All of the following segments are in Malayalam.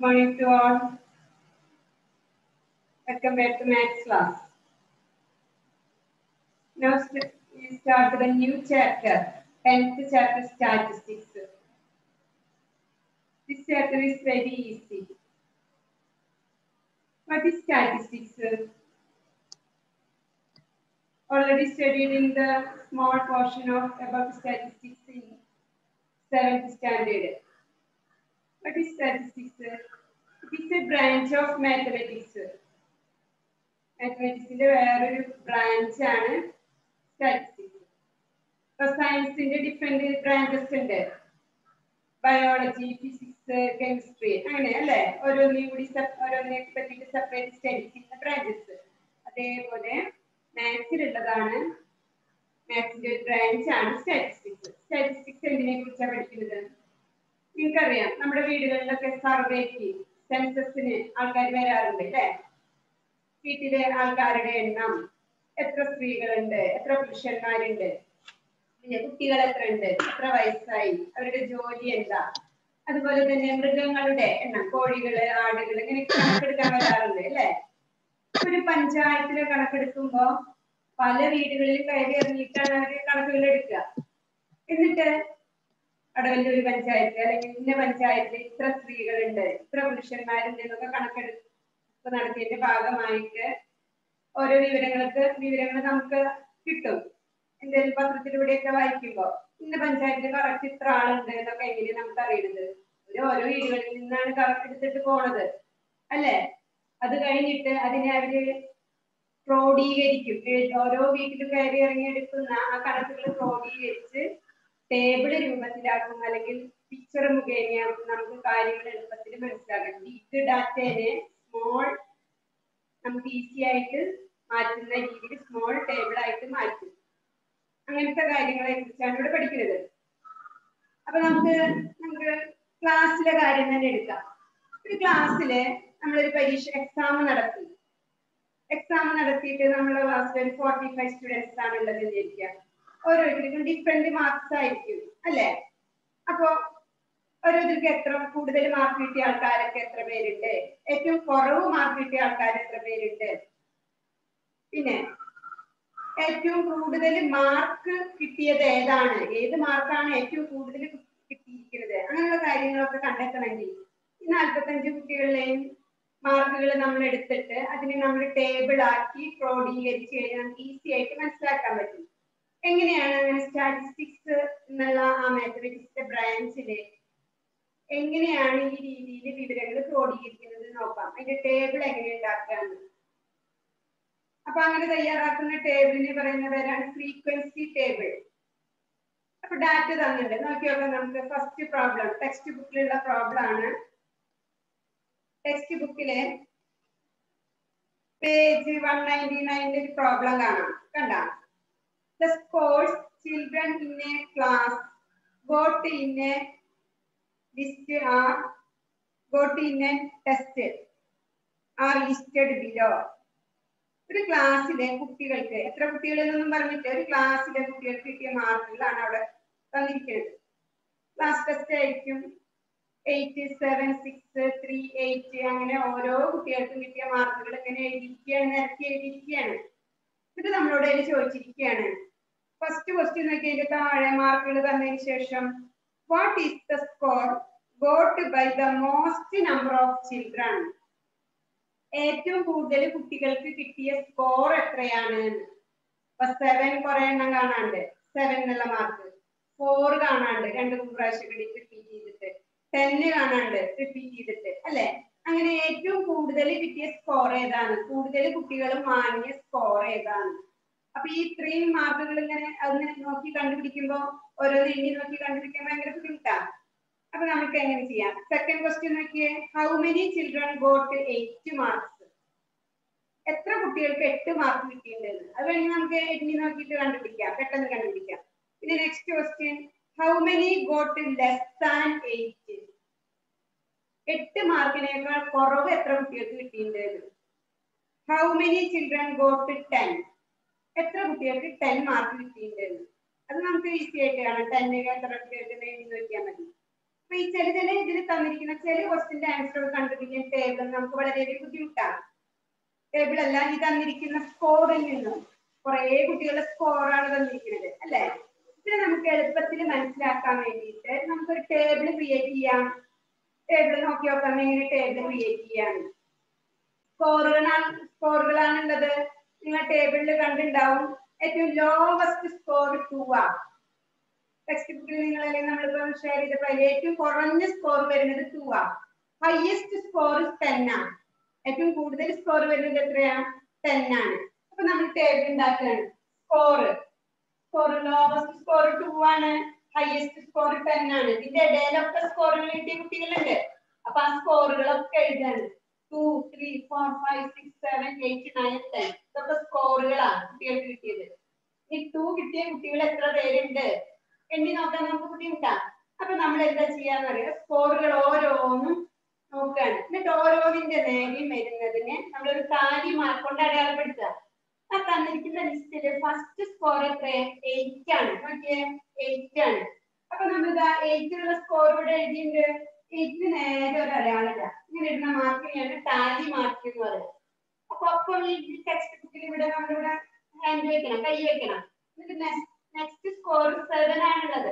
morning to all. Welcome back to maths class. Now we start with a new chapter, 10th chapter statistics. This chapter is very easy. What is statistics? Already studied in the small portion of about statistics in 7th standard. What is statistics? It is a branch of mathematics. മാത്തമാറ്റിക്സിന്റെ വേറൊരു ബ്രാഞ്ച് ആണ് സ്റ്റാറ്റിസ്റ്റിക്സ് ഇപ്പൊ സയൻസിന്റെ ഡിഫറെന്റ് ബ്രാഞ്ചസ് ഉണ്ട്. ബയോളജി ഫിസിക്സ് കെമിസ്ട്രി അങ്ങനെ അല്ലെ? ഓരോന്നിനും കൂടി ഓരോന്നിനെ പറ്റിയിട്ട് സെപ്പറേറ്റ് സ്റ്റഡി ചെയ്യുന്ന ബ്രാഞ്ചസ് അതേപോലെ മാത്സിലുള്ളതാണ് മാത്സിന്റെ ഒരു ബ്രാഞ്ച് ആണ് സ്റ്റാറ്റിസ്റ്റിക്സ് സ്റ്റാറ്റിസ്റ്റിക്സ് എന്തിനെ കുറിച്ചാണ് പഠിക്കുന്നത്? നിങ്ങൾക്കറിയാം നമ്മുടെ വീടുകളിലൊക്കെ സർവേക്ക് സെൻസസിന് ആൾക്കാർ വരാറുണ്ട് അല്ലെ? വീട്ടിലെ ആൾക്കാരുടെ എണ്ണം എത്ര സ്ത്രീകളുണ്ട് എത്ര പുരുഷന്മാരുണ്ട് പിന്നെ കുട്ടികൾ എത്ര ഉണ്ട് എത്ര വയസ്സായി അവരുടെ ജോലി എന്താ? അതുപോലെ തന്നെ മൃഗങ്ങളുടെ എണ്ണം കോഴികൾ ആടുകൾ ഇങ്ങനെ കണക്കെടുക്കാൻ വരാറുണ്ട് അല്ലെ? ഒരു പഞ്ചായത്തിലെ കണക്കെടുക്കുമ്പോ പല വീടുകളിൽ കയറി ഇറങ്ങിയിട്ടാണ് അവർ കണക്കുകൾ എടുക്കുക. എന്നിട്ട് അടവല്ലൂർ പഞ്ചായത്ത് അല്ലെങ്കിൽ ഇന്ന പഞ്ചായത്തിൽ ഇത്ര സ്ത്രീകളുണ്ട് ഇത്ര പുരുഷന്മാരുണ്ട് എന്നൊക്കെ കണക്കെടുപ്പ് നടത്തിയതിന്റെ ഭാഗമായിട്ട് ഓരോ വിവരങ്ങൾക്ക് വിവരങ്ങൾ നമുക്ക് കിട്ടും. എന്തെങ്കിലും പത്രത്തിലൂടെയൊക്കെ വായിക്കുമ്പോ ഇന്ന പഞ്ചായത്തിൽ കറക്റ്റ് ഇത്ര ആളുണ്ട് എന്നൊക്കെ എങ്ങനെയാണ് നമുക്ക് അറിയുന്നത് ഒരു ഓരോ വീടുകളിൽ നിന്നാണ് കറക്റ്റ് എടുത്തിട്ട് പോണത്. അല്ലേ? അത് കഴിഞ്ഞിട്ട് അതിനെ അവർ ക്രോഡീകരിക്കും. ഓരോ വീട്ടിലും കയറി ഇറങ്ങി എടുക്കുന്ന ആ കണക്കുകൾ ക്രോഡീകരിച്ച് ടേബിൾ രൂപത്തിലാക്കും അല്ലെങ്കിൽ പിക്ചർ മുഖേനയാക്കും നമുക്ക് കാര്യങ്ങൾ എളുപ്പത്തിൽ മനസ്സിലാക്കാം ബിഗ് ഡാറ്റേനെ സ്മോൾ നമുക്ക് ഈസി ആയിട്ട് മാറ്റുന്ന രീതിയിൽ സ്മോൾ ടേബിൾ ആയിട്ട് മാറ്റും. അങ്ങനത്തെ കാര്യങ്ങളെ കുറിച്ചാണ് ഇവിടെ പഠിക്കുന്നത്. അപ്പൊ നമുക്ക് നമുക്ക് ക്ലാസ്സിലെ കാര്യം തന്നെ എടുക്കാം. ഒരു ക്ലാസ്സിൽ നമ്മളൊരു പരീക്ഷ എക്സാം നടത്തി. എക്സാം നടത്തിയിട്ട് നമ്മുടെ ക്ലാസ്സിൽ ഒരു ഫോർട്ടി ഫൈവ് സ്റ്റുഡൻസ് ആണ് ഉള്ളത് വിചാരിക്കുക. ഓരോരുത്തർക്കും ഡിഫറെന്റ് മാർക്സ് ആയിരിക്കും അല്ലെ? അപ്പോ ഓരോരുത്തർക്ക് എത്ര കൂടുതൽ മാർക്ക് കിട്ടിയ ആൾക്കാരൊക്കെ എത്ര പേരുണ്ട്? ഏറ്റവും കുറവ് മാർക്ക് കിട്ടിയ ആൾക്കാർ എത്ര പേരുണ്ട്? പിന്നെ ഏറ്റവും കൂടുതൽ മാർക്ക് കിട്ടിയത് ഏതാണ്? ഏത് മാർക്കാണ് ഏറ്റവും കൂടുതൽ കിട്ടിയിരിക്കുന്നത്? അങ്ങനെയുള്ള കാര്യങ്ങളൊക്കെ കണ്ടെത്തണമെങ്കിൽ ഈ നാൽപ്പത്തഞ്ച് കുട്ടികളിലെയും മാർക്കുകൾ നമ്മൾ എടുത്തിട്ട് അതിനെ നമ്മൾ ടേബിൾ ആക്കി ക്രോഡീകരിച്ച് കഴിഞ്ഞാൽ നമുക്ക് ഈസി ആയിട്ട് മനസ്സിലാക്കാൻ പറ്റും. എങ്ങനെയാണ് സ്റ്റാറ്റിസ്റ്റിക്സ് എന്നുള്ള ആ മാത്തമെറ്റിക്സിന്റെ ബ്രാഞ്ചിൽ എങ്ങനെയാണ് ഈ രീതിയിൽ വിവരങ്ങൾ ക്രോഡീകരിക്കുന്നത് നോക്കാം. അതിന്റെ ടേബിൾ എങ്ങനെ ഉണ്ടാക്കാന്ന്. അപ്പൊ അങ്ങനെ തയ്യാറാക്കുന്ന ടേബിളിന് പറയുന്ന പേരാണ് ഫ്രീക്വൻസി ടേബിൾ അപ്പൊ ഡാറ്റ തന്നിട്ടുണ്ട്. നോക്കി നോക്കാം നമുക്ക് ഫസ്റ്റ് പ്രോബ്ലം ടെക്സ്റ്റ് ബുക്കിലുള്ള പ്രോബ്ലം ആണ്. ടെക്സ്റ്റ് ബുക്കിലെ പേജ് വൺ നയന്റി നയനിൽ ഒരു പ്രോബ്ലം കാണാം. കണ്ട? The scores children in a class got in a list are got in a test are listed below. ഒരു ക്ലാസ്സിലെ കുട്ടികൾക്ക് എത്ര കുട്ടികളെന്നൊന്നും പറഞ്ഞിട്ട് ഒരു ക്ലാസ്സിലെ കുട്ടികൾക്ക് കിട്ടിയ മാർക്കുകളാണ് അവിടെ തന്നിരിക്കുന്നത്. ക്ലാസ് ടെസ്റ്റ് ആയിരിക്കും. Eight seven six three eight അങ്ങനെ ഓരോ കുട്ടികൾക്കും കിട്ടിയ മാർക്കുകൾ ഇങ്ങനെ എഴുതിയിരിക്കുകയാണ് നിരത്തി എഴുതിയിരിക്കുകയാണ്. നമ്മളോട് അതിൽ ചോദിച്ചിരിക്കുകയാണ് ഫസ്റ്റ് ക്വസ്റ്റ്യൻ നോക്കി അതിന്റെ താഴെ മാർക്കുകൾ തന്നതിന് ശേഷം what is the score got by the most number of children ഏറ്റവും കൂടുതൽ കുട്ടികൾക്ക് കിട്ടിയ സ്കോർ എത്രയാണ്? അപ്പൊ സെവൻ കുറെ എണ്ണം കാണാണ്ട് സെവൻ എന്നുള്ള മാർക്ക് ഫോർ കാണാണ്ട് രണ്ട് മൂന്ന് പ്രാവശ്യം കൂടി റിപ്പീറ്റ് ചെയ്തിട്ട്. ടെന്ന് കാണാണ്ട് റിപ്പീറ്റ് ചെയ്തിട്ട്. അല്ലെ? അങ്ങനെ ഏറ്റവും കൂടുതൽ കിട്ടിയ സ്കോർ ഏതാണ്? കൂടുതൽ കുട്ടികൾ വാങ്ങിയ സ്കോർ ഏതാണ്? അപ്പൊ ഈ ഇത്രയും മാർഗങ്ങൾ ഇങ്ങനെ അതിനെ നോക്കി കണ്ടുപിടിക്കുമ്പോ ഓരോന്ന് എണ്ണി നോക്കി കണ്ടുപിടിക്കാൻ ഭയങ്കര ബുദ്ധിമുട്ടാണ് അപ്പൊ നമുക്ക് എങ്ങനെ ചെയ്യാം? സെക്കൻഡ് ക്വസ്റ്റ്യൻ നോക്കിയേ. How many children got eight marks എത്ര കുട്ടികൾക്ക് എട്ട് മാർക്ക് കിട്ടിയിട്ടുണ്ട്? അത് വേണമെങ്കിൽ നമുക്ക് എണ്ണി നോക്കിയിട്ട് കണ്ടുപിടിക്കാം. പെട്ടെന്ന് കണ്ടുപിടിക്കാം. പിന്നെ next question how many got less than eight എട്ട് മാർക്കിനേക്കാൾ കുറവ് എത്ര കുട്ടികൾക്ക് കിട്ടിയിട്ടുണ്ട്? How many children got ten എത്ര കുട്ടികൾക്ക് ടെൻ മാർക്ക് കിട്ടിയിട്ടുണ്ടെന്ന്. അത് നമുക്ക് ഈസി ആയിട്ട് കാണാം ടെന്നിന് എത്ര കുട്ടികൾക്ക് എഴുതി നോക്കിയാൽ മതി അപ്പൊ ഈ ചില ചില ഇതിൽ തന്നിരിക്കുന്ന ചില ക്വസ്റ്റിന്റെ ആൻസർ കണ്ടുപിടിക്കാൻ ടേബിൾ നമുക്ക് വളരെയധികം ബുദ്ധിമുട്ടാണ്. ടേബിൾ അല്ല ഈ തന്നിരിക്കുന്ന സ്കോറിൽ നിന്നും കുറെ കുട്ടികളുടെ സ്കോറാണ് തന്നിരിക്കുന്നത് അല്ലെ? ഇത് നമുക്ക് എളുപ്പത്തിൽ മനസ്സിലാക്കാൻ വേണ്ടിയിട്ട് നമുക്കൊരു ടേബിൾ ക്രിയേറ്റ് ചെയ്യാം. ടേബിൾ നോക്കി നോക്കാം എങ്ങനെ ടേബിൾ ക്രിയേറ്റ് ചെയ്യാം സ്കോറുകളാണ് സ്കോറുകളാണുള്ളത് നിങ്ങൾ ടേബിളിൽ കണ്ടുണ്ടാവും. ഏറ്റവും ലോവസ്റ്റ് സ്കോർ ടു ആ. ടെക്സ്റ്റ് ബുക്കിൽ നിങ്ങൾ അല്ലെങ്കിൽ നമ്മളിപ്പോ ഷെയർ ചെയ്തപ്പോൾ അതിൽ ഏറ്റവും കുറഞ്ഞ സ്കോർ വരുന്നത് ടു ആ. ഹയസ്റ്റ് സ്കോർ ടെൻ ആണ് ഏറ്റവും കൂടുതൽ സ്കോർ വരുന്നത് എത്രയാണ് ടെൻ ആണ്. അപ്പൊ നമ്മൾ ടേബിൾ ഉണ്ടാക്കുകയാണ് score score lowest score two ആണ്. ഹയസ്റ്റ് സ്കോർ ടെൻ ആണ്. ഇതിന്റെ ഇടയിലൊക്കെ സ്കോറുകൾ കിട്ടിയ കുട്ടികളുണ്ട്. അപ്പൊ ആ സ്കോറുകളൊക്കെ എഴുതാണ്. Two three four five six seven eight nine ten ഇതൊക്കെ സ്കോറുകളാണ് കുട്ടികൾക്ക് കിട്ടിയത്. ഈ ടു കിട്ടിയ കുട്ടികൾ എത്ര പേരുണ്ട്? എണ്ണി നോക്കാൻ നമുക്ക് ബുദ്ധിമുട്ടാ. അപ്പൊ നമ്മൾ എന്താ ചെയ്യാന്ന് പറയുക സ്കോറുകൾ ഓരോന്നും നോക്കുകയാണ് എന്നിട്ട് ഓരോന്നിന്റെ നേരെയും വരുന്നതിന് നമ്മളൊരു കാര്യം മാർക്ക് കൊണ്ട് അടയാളപ്പെടുത്തുക. ആ തന്നിരിക്കുന്ന ലിസ്റ്റിൽ ഫസ്റ്റ് സ്കോർ എത്ര? എയ്റ്റ് ആണ്. നോക്കിയേ എയ്റ്റ് ആണ്. അപ്പൊ നമ്മളിതാ എയ്റ്റിലുള്ള സ്കോർ ഇവിടെ എഴുതിയിട്ടുണ്ട്. എയ്റ്റിന് നേരെ ഒരു അടയാളില്ല ഇങ്ങനെ ഇടുന്ന മാർക്കിനെയാണ് ടാലി മാർക്ക് എന്ന് പറയുന്നത് അപ്പൊ അപ്പൊ ഈ ടെക്സ്റ്റ് ബുക്കിൽ ഇവിടെ നമ്മളിവിടെ ഹാൻഡ് വെക്കണം കൈ വെക്കണം. എന്നിട്ട് നെക്സ്റ്റ് സ്കോർ സെവൻ ആണുള്ളത്.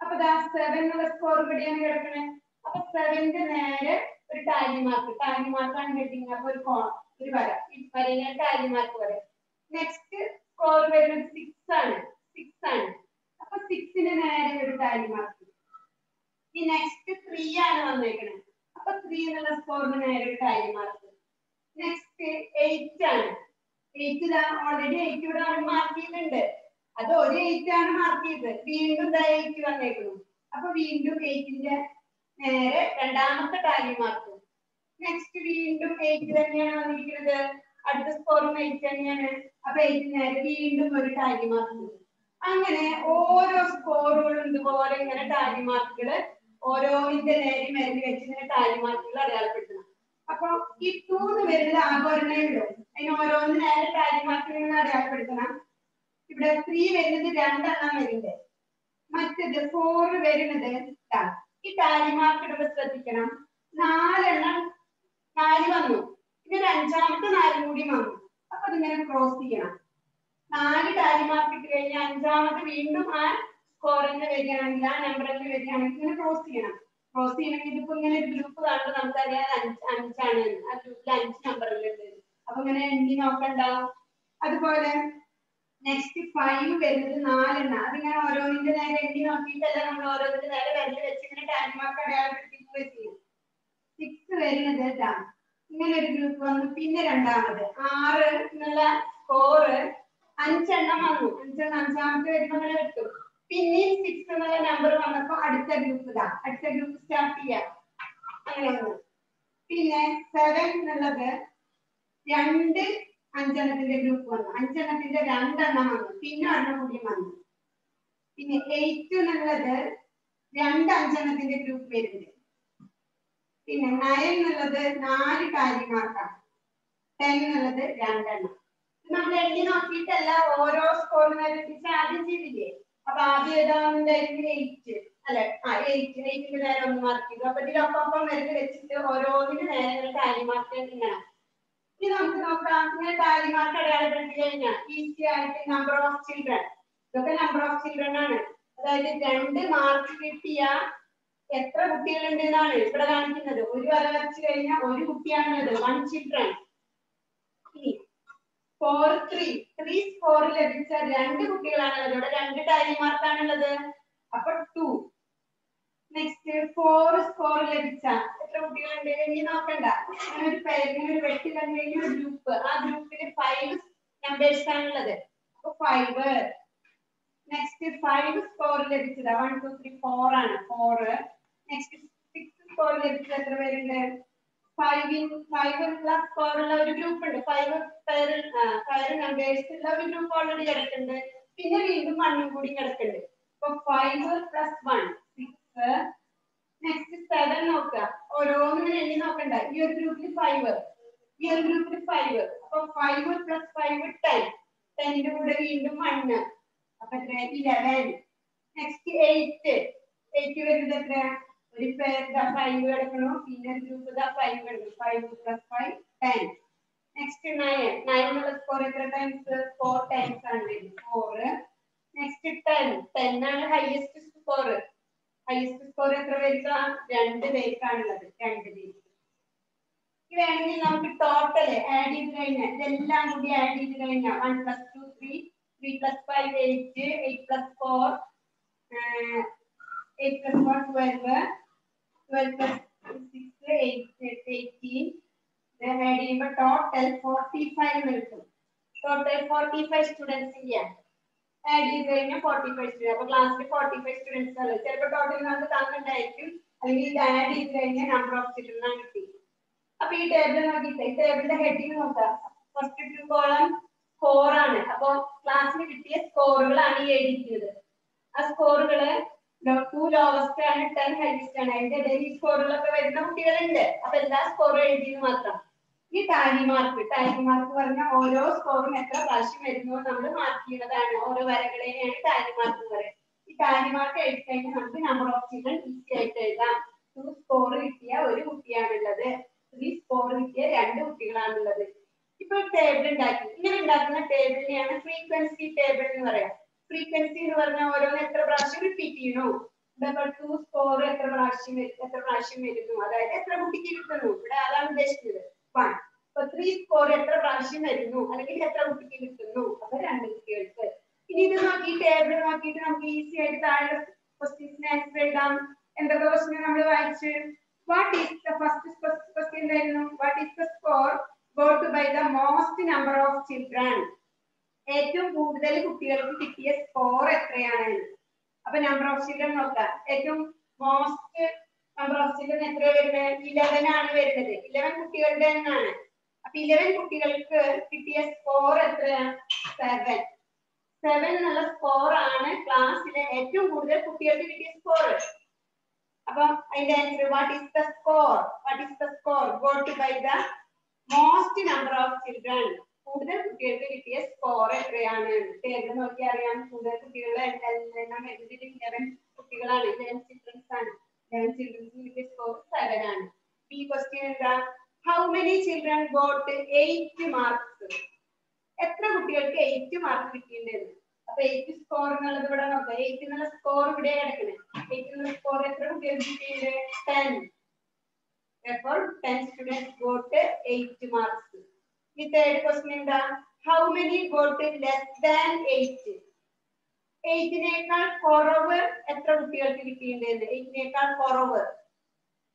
അപ്പൊ ദാ സെവൻ എന്നുള്ള സ്കോർ ഇവിടെയാണ് കിടക്കണേ. അപ്പൊ സെവന്റെ നേരെ ഒരു ടാലി മാർക്ക് ടാലി മാർക്കാണ് ഹെഡിങ് അപ്പൊ ഒരു കോൺ ഒരു വര. ഈ ടാലി മാർക്ക് വരെ. നെക്സ്റ്റ് സ്കോർ വരുന്നത് സിക്സ് ആണ്. സിക്സ് ആണ്. അപ്പൊ സിക്സിന് നേരെ ഒരു ടാലി മാർക്ക് ഈ നെക്സ്റ്റ് ത്രീ ആണ് വന്നേക്കണത്. അപ്പൊ ത്രീ എന്നുള്ള സ്കോറിന് നേരെ ടാലി മാർക്ക് നെക്സ്റ്റ് എയ്റ്റ് ആണ്. എയ്റ്റ് ഓൾറെഡി എയ്റ്റ് ഇവിടെ നമ്മൾ മാർക്ക് ചെയ്തിട്ടുണ്ട്. അത് ഒരു എയ്റ്റ് ആണ് മാർക്ക് ചെയ്തത്. വീണ്ടും എയ്റ്റ് വന്നേക്കുന്നു അപ്പൊ വീണ്ടും എയ്റ്റിന്റെ നേരെ രണ്ടാമത്തെ ടാലി മാർക്ക് നെക്സ്റ്റ് വീണ്ടും എയ്റ്റ് തന്നെയാണ് വന്നിരിക്കുന്നത്. അടുത്ത സ്കോറും എയ്റ്റ് തന്നെയാണ്. അപ്പൊ എയ്റ്റ് നേരെ വീണ്ടും ഒരു ടാലി മാർക്ക് അങ്ങനെ ഓരോ സ്കോറുകളും ഇതുപോലെ ഇങ്ങനെ ടാലി മാർക്കുകൾ ഓരോന്നിന്റെ നേരെ മരുന്ന് വെച്ച് ഇങ്ങനെ മാർക്കുകൾ അടയാളപ്പെടുത്തണം. അപ്പൊ ഈ ടൂന്ന് വരുന്നത് ആഘോരണേ ഉള്ളൂ. അതിന് ഓരോന്ന് നേരെ മാർക്കുകൾ അടയാളപ്പെടുത്തണം. ഇവിടെ ത്രീ വരുന്നത് രണ്ടെണ്ണം വരുന്നത് മറ്റത് ഫോർ വരുന്നത്. ഈ ടാലി മാർക്ക് ഇടുമ്പോൾ ശ്രദ്ധിക്കണം. നാലെണ്ണം നാല് വന്നു. ഇനി അഞ്ചാമത്തെ നാലും കൂടി വന്നു. അപ്പൊ അതിങ്ങനെ ക്രോസ് ചെയ്യണം. നാല് ടാലി മാർക്ക് ഇട്ട് കഴിഞ്ഞാൽ അഞ്ചാമത് വീണ്ടും ആ സ്കോറിന് വരികയാണെങ്കിൽ ആ നമ്പറിന് വരികയാണെങ്കിൽ ഇങ്ങനെ ക്രോസ് ചെയ്യണം. ക്രോസ് ചെയ്യണമെങ്കിൽ ഇതിപ്പോ ഇങ്ങനെ ഒരു ഗ്രൂപ്പ് കാണുമ്പോൾ നമുക്കറിയാം അഞ്ച് അഞ്ചാണ് എന്ന്. ആ ഗ്രൂപ്പിൽ അഞ്ച് നമ്പറുകളുണ്ട് അപ്പൊ ഇങ്ങനെ എണ്ണി നോക്കണ്ട അതുപോലെ നെക്സ്റ്റ് ഫൈവ് വരുന്നത് നാലെണ്ണ. അതിങ്ങനെ ഓരോന്നിന്റെ നേരെ എണ്ണി നോക്കിയിട്ടല്ല നമ്മൾ ഓരോന്നിന്റെ നേരെ വരച്ച് വെച്ച് ഇങ്ങനെ ടാൻമാർക്ക് അടയാളപ്പെടുത്തിക്കുകയും ചെയ്യും. സിക്സ് വരുന്നത് ഇതാ. ഇങ്ങനെ ഒരു ഗ്രൂപ്പ് വന്നു. പിന്നെ രണ്ടാമത് ആറ് എന്നുള്ള സ്കോറ് അഞ്ചെണ്ണം വന്നു. അഞ്ചെണ്ണം അഞ്ചാമത്തെ വരുമ്പോ അങ്ങനെ കിട്ടും പിന്നെയും സിക്സ് എന്നുള്ള നമ്പർ വന്നപ്പോ അടുത്ത ഗ്രൂപ്പ് ഇതാ. അടുത്ത ഗ്രൂപ്പ് സ്റ്റാർട്ട് ചെയ്യാം. പിന്നെ സെവൻ എന്നുള്ളത് രണ്ട് അഞ്ചെണ്ണത്തിന്റെ ഗ്രൂപ്പ് വന്നു. അഞ്ചെണ്ണത്തിന്റെ രണ്ടെണ്ണം വന്നു. പിന്നെ ഒരെണ്ണം കൂടി വന്നു. പിന്നെ എയ്റ്റ് എന്നുള്ളത് രണ്ട് അഞ്ചെണ്ണത്തിന്റെ ഗ്രൂപ്പ് വരുന്നുണ്ട്. പിന്നെ നയൻ എന്നുള്ളത് നാല് കാര്യമാർക്കാണ് ടെൻ എന്നുള്ളത് രണ്ടെണ്ണം. നമ്മൾ എണ്ണി നോക്കിയിട്ടല്ല ഓരോ സ്കോറിന് അനുസരിച്ച് ആദ്യം ചെയ്തില്ലേ? അപ്പൊ ആദ്യം ഏതാണെന്നുണ്ടെങ്കിൽ എയ്റ്റ് അല്ലെ? ആ എയ്റ്റ് എയ്റ്റിന്റെ നേരെ ഒന്ന് മാർക്ക് ചെയ്തു. അപ്പൊ ഇതിലൊപ്പം മരുന്ന് വെച്ചിട്ട് ഓരോന്നിന് നേരെ ടാലി മാർക്ക് ഇങ്ങനെ ഇനി നമുക്ക് നോക്കാം. ഇങ്ങനെ ടാലി മാർക്ക് അടയാളപ്പെടുത്തി കഴിഞ്ഞാൽ ഈസി ആയിട്ട് നമ്പർ ഓഫ് ചിൽഡ്രൻ ഇതൊക്കെ നമ്പർ ഓഫ് ചിൽഡ്രൻ ആണ്. അതായത് രണ്ട് മാർക്ക് കിട്ടിയ എത്ര കുട്ടികളുണ്ട് എന്നാണ് ഇവിടെ കാണിക്കുന്നത്. ഒരു വര വരച്ചു കഴിഞ്ഞാൽ ഒരു കുട്ടിയാണുള്ളത്. One children four three three score ലഭിച്ച രണ്ട് കുട്ടികളാണുള്ളത് ഇവിടെ രണ്ട് ടൈം മാർക്കാണുള്ളത് അപ്പൊ ടു നെക്സ്റ്റ് ഫോർ സ്കോർ ലഭിച്ച എത്ര കുട്ടികളുണ്ട്? ഇനി നോക്കണ്ട. അങ്ങനെ ഒരു പേര് ഒരു വെട്ടി കണ്ടു കഴിഞ്ഞ ഒരു ഗ്രൂപ്പ് ആ ഗ്രൂപ്പിൽ ഫൈവ് നമ്പേഴ്സ് ആണുള്ളത് അപ്പൊ ഫൈവ് നെക്സ്റ്റ് ഫൈവ് സ്കോർ ലഭിച്ചത്. വൺ ടു ത്രീ ഫോർ ആണ്. ഫോർ നെക്സ്റ്റ് സിക്സ് സ്കോർ ലഭിച്ചത് എത്ര പേരുണ്ട്? ഫൈവ് ഫൈവ് പ്ലസ് സ്കോർ ഉള്ള ഒരു ഗ്രൂപ്പ് ഉണ്ട്. ഫൈവ് പേര് ഫൈവ് നമ്പേഴ്സ് ഉള്ള ഒരു ഗ്രൂപ്പ് ഓൾറെഡി കിടക്കുന്നുണ്ട്. പിന്നെ വീണ്ടും വണ്ണും കൂടി കിടക്കുന്നുണ്ട്. അപ്പൊ five plus one six next seven നോക്കുക. ഓരോന്നിനും എണ്ണി നോക്കണ്ട. ഈ ഒരു ഗ്രൂപ്പിൽ ഫൈവ് ഈ ഒരു ഗ്രൂപ്പിൽ ഫൈവ് അപ്പൊ ഫൈവ് പ്ലസ് ഫൈവ് ടെൻ ടെന്നിന്റെ കൂടെ വീണ്ടും വണ്ണ് അപ്പൊ എത്ര ഇലവൻ നെക്സ്റ്റ് എയ്റ്റ് എയ്റ്റ് വരുന്നത് എത്ര ഒരു പേർ ഫൈവ് എടുക്കണം പിന്നെ ഒരു ഗ്രൂപ്പ് ഇതാ ഫൈവ് എടുക്കണം five plus five ten next nine നയനുള്ള score എത്ര ടൈംസ് ഫോർ ടൈംസ് ആണ് വരുന്നത് ഫോർ നെക്സ്റ്റ് ടെൻ ടെൻ ആണ് ഹയസ്റ്റ് സ്കോർ ഹയസ്റ്റ് സ്കോർ എത്ര പേർക്ക്? രണ്ട് പേർക്കാണുള്ളത്. രണ്ട് പേർക്ക് ഇനി വേണമെങ്കിൽ നമുക്ക് ടോട്ടൽ ആഡ് ചെയ്ത് കഴിഞ്ഞാൽ ഇതെല്ലാം കൂടി ആഡ് ചെയ്ത് കഴിഞ്ഞാൽ one plus two three three plus five eight eight plus four eight plus four twelve twelve plus six eight eighteen add ചെയ്യുമ്പോൾ ടോട്ടൽ ഫോർട്ടി ഫൈവ് കിട്ടും ടോട്ടൽ ഫോർട്ടി ഫൈവ് സ്റ്റുഡൻസ് ചെയ്യാം ആഡ് ചെയ്ത് കഴിഞ്ഞാൽ ഫോർട്ടി ഫൈവ് സ്റ്റുഡൻസ് അപ്പൊ ക്ലാസ്സിന് കിട്ടിയ സ്കോറുകളാണ് ഈ എഴുതിയത് ആ സ്കോറുകൾ ആണ് ടെൻ ഹൈസ്റ്റ് ആണ് അതിന്റെ ഡെയിലി സ്കോറിലൊക്കെ വരുന്ന കുട്ടികളുണ്ട്. അപ്പൊ എല്ലാ സ്കോറും എഴുതിയത് മാത്രം. ഈ ടാലി മാർക്ക് ടാലി മാർക്ക് പറഞ്ഞ ഓരോ സ്കോറും എത്ര പ്രാവശ്യം വരുന്നു നമ്മൾ മാർക്ക് ചെയ്യുന്നതാണ്. ഓരോ വരകളെയാണ് ടാലി മാർക്ക് എന്ന് പറയുന്നത്. ഈ ടാലി മാർക്ക് എഴുതി നമുക്ക് നമ്പർ ഓഫ് ചിൽഡ്രൻ ഈസി ആയിട്ട് എഴുതാം. ടു സ്കോർ കിട്ടിയ ഒരു കുട്ടിയാണുള്ളത്. ത്രീ സ്കോർ കിട്ടിയ രണ്ട് കുട്ടികളാണുള്ളത്. ഇപ്പൊ ടേബിൾ ഉണ്ടാക്കി. ഇങ്ങനെ ഉണ്ടാക്കുന്ന ടേബിളിനെയാണ് ഫ്രീക്വൻസി ടേബിൾ എന്ന് പറയാം ഫ്രീക്വൻസി എന്ന് പറഞ്ഞാൽ ഓരോന്ന് എത്ര പ്രാവശ്യം റിപ്പീറ്റ് ചെയ്യണു? ഡബിൾ ടു സ്കോർ എത്ര പ്രാവശ്യം എത്ര പ്രാവശ്യം വരുന്നു? അതായത് എത്ര കുട്ടിക്ക് കിട്ടുന്നു? ഇവിടെ അതാണ് ഉദ്ദേശിക്കുന്നത് വൺ അപ്പൊ ത്രീ സ്കോർ എത്ര പ്രാവശ്യം വരുന്നു? അല്ലെങ്കിൽ എത്ര കുട്ടിക്ക് കിട്ടുന്നു? അപ്പൊ രണ്ട് കുട്ടികൾക്ക്. ഇനി ഇത് നോക്കി ടേബിൾ നോക്കിയിട്ട് നമുക്ക് ഈസി ആയിട്ട് താഴെ ക്വസ്റ്റ്യൻസിന് ആൻസർ എഴുതാം. എന്തൊക്കെ ക്വസ്റ്റ്യൻ നമ്മൾ വായിച്ച്? What is the first question എന്തായിരുന്നു? What is the score got by the most number of children ഏറ്റവും കൂടുതൽ കുട്ടികൾക്ക് കിട്ടിയ സ്കോർ എത്രയാണ്? അപ്പൊ നമ്പർ ഓഫ് ചിൽഡ്രൻ നോക്കാം. ഏറ്റവും മോസ്റ്റ് നമ്പർ ഓഫ് ചിൽഡ്രൻ എത്ര വരുന്നത് ഇലവൻ ആണ് വരുന്നത്. ഇലവൻ കുട്ടികളുടെ എണ്ണാണ്. അപ്പൊ ഇലവൻ കുട്ടികൾക്ക് കിട്ടിയ സ്കോർ എത്രയാണ് സെവൻ സെവൻ എന്നുള്ള സ്കോർ ആണ് ക്ലാസ്സിലെ ഏറ്റവും കൂടുതൽ കുട്ടികൾക്ക് കിട്ടിയ സ്കോർ അപ്പൊ അതിന്റെ answer what is the score what is the score got by the most number of children കൂടുതൽ കുട്ടികൾക്ക് കിട്ടിയ സ്കോർ എത്രയാണ്? ടേബിൾ നോക്കി അറിയാം? കൂടുതൽ കുട്ടികളുടെ എണ്ണം കുട്ടികളാണ്? ഇലവൻ ചിൽഡ്രൻസ് ആണ്. ഇലവൻ ചിൽഡ്രൻസ് കിട്ടിയ സ്കോർ സെവൻ ആണ്. ഈ ക്വസ്റ്റ്യൻ എന്താ? How many children got eight marks എത്ര കുട്ടികൾക്ക് എയ്റ്റ് മാർക്ക് കിട്ടിയിട്ടുണ്ടെന്ന് അപ്പൊ എയ്റ്റ് സ്കോർ എന്നുള്ളത് ഇവിടെ നോക്കാം. എയ്റ്റ് എന്നുള്ള സ്കോർ ഇവിടെ കിടക്കണേ. എയ്റ്റ് എന്നുള്ള സ്കോർ എത്ര കുട്ടികൾക്ക് കിട്ടിയിട്ടുണ്ട്? Ten therefore 10 students got 8 marks. The third question എന്താ? How many got less than 8 എയ്റ്റിനേക്കാൾ കുറവ് എത്ര കുട്ടികൾക്ക് കിട്ടിയിട്ടുണ്ട്? എയ്റ്റിനേക്കാൾ കുറവ്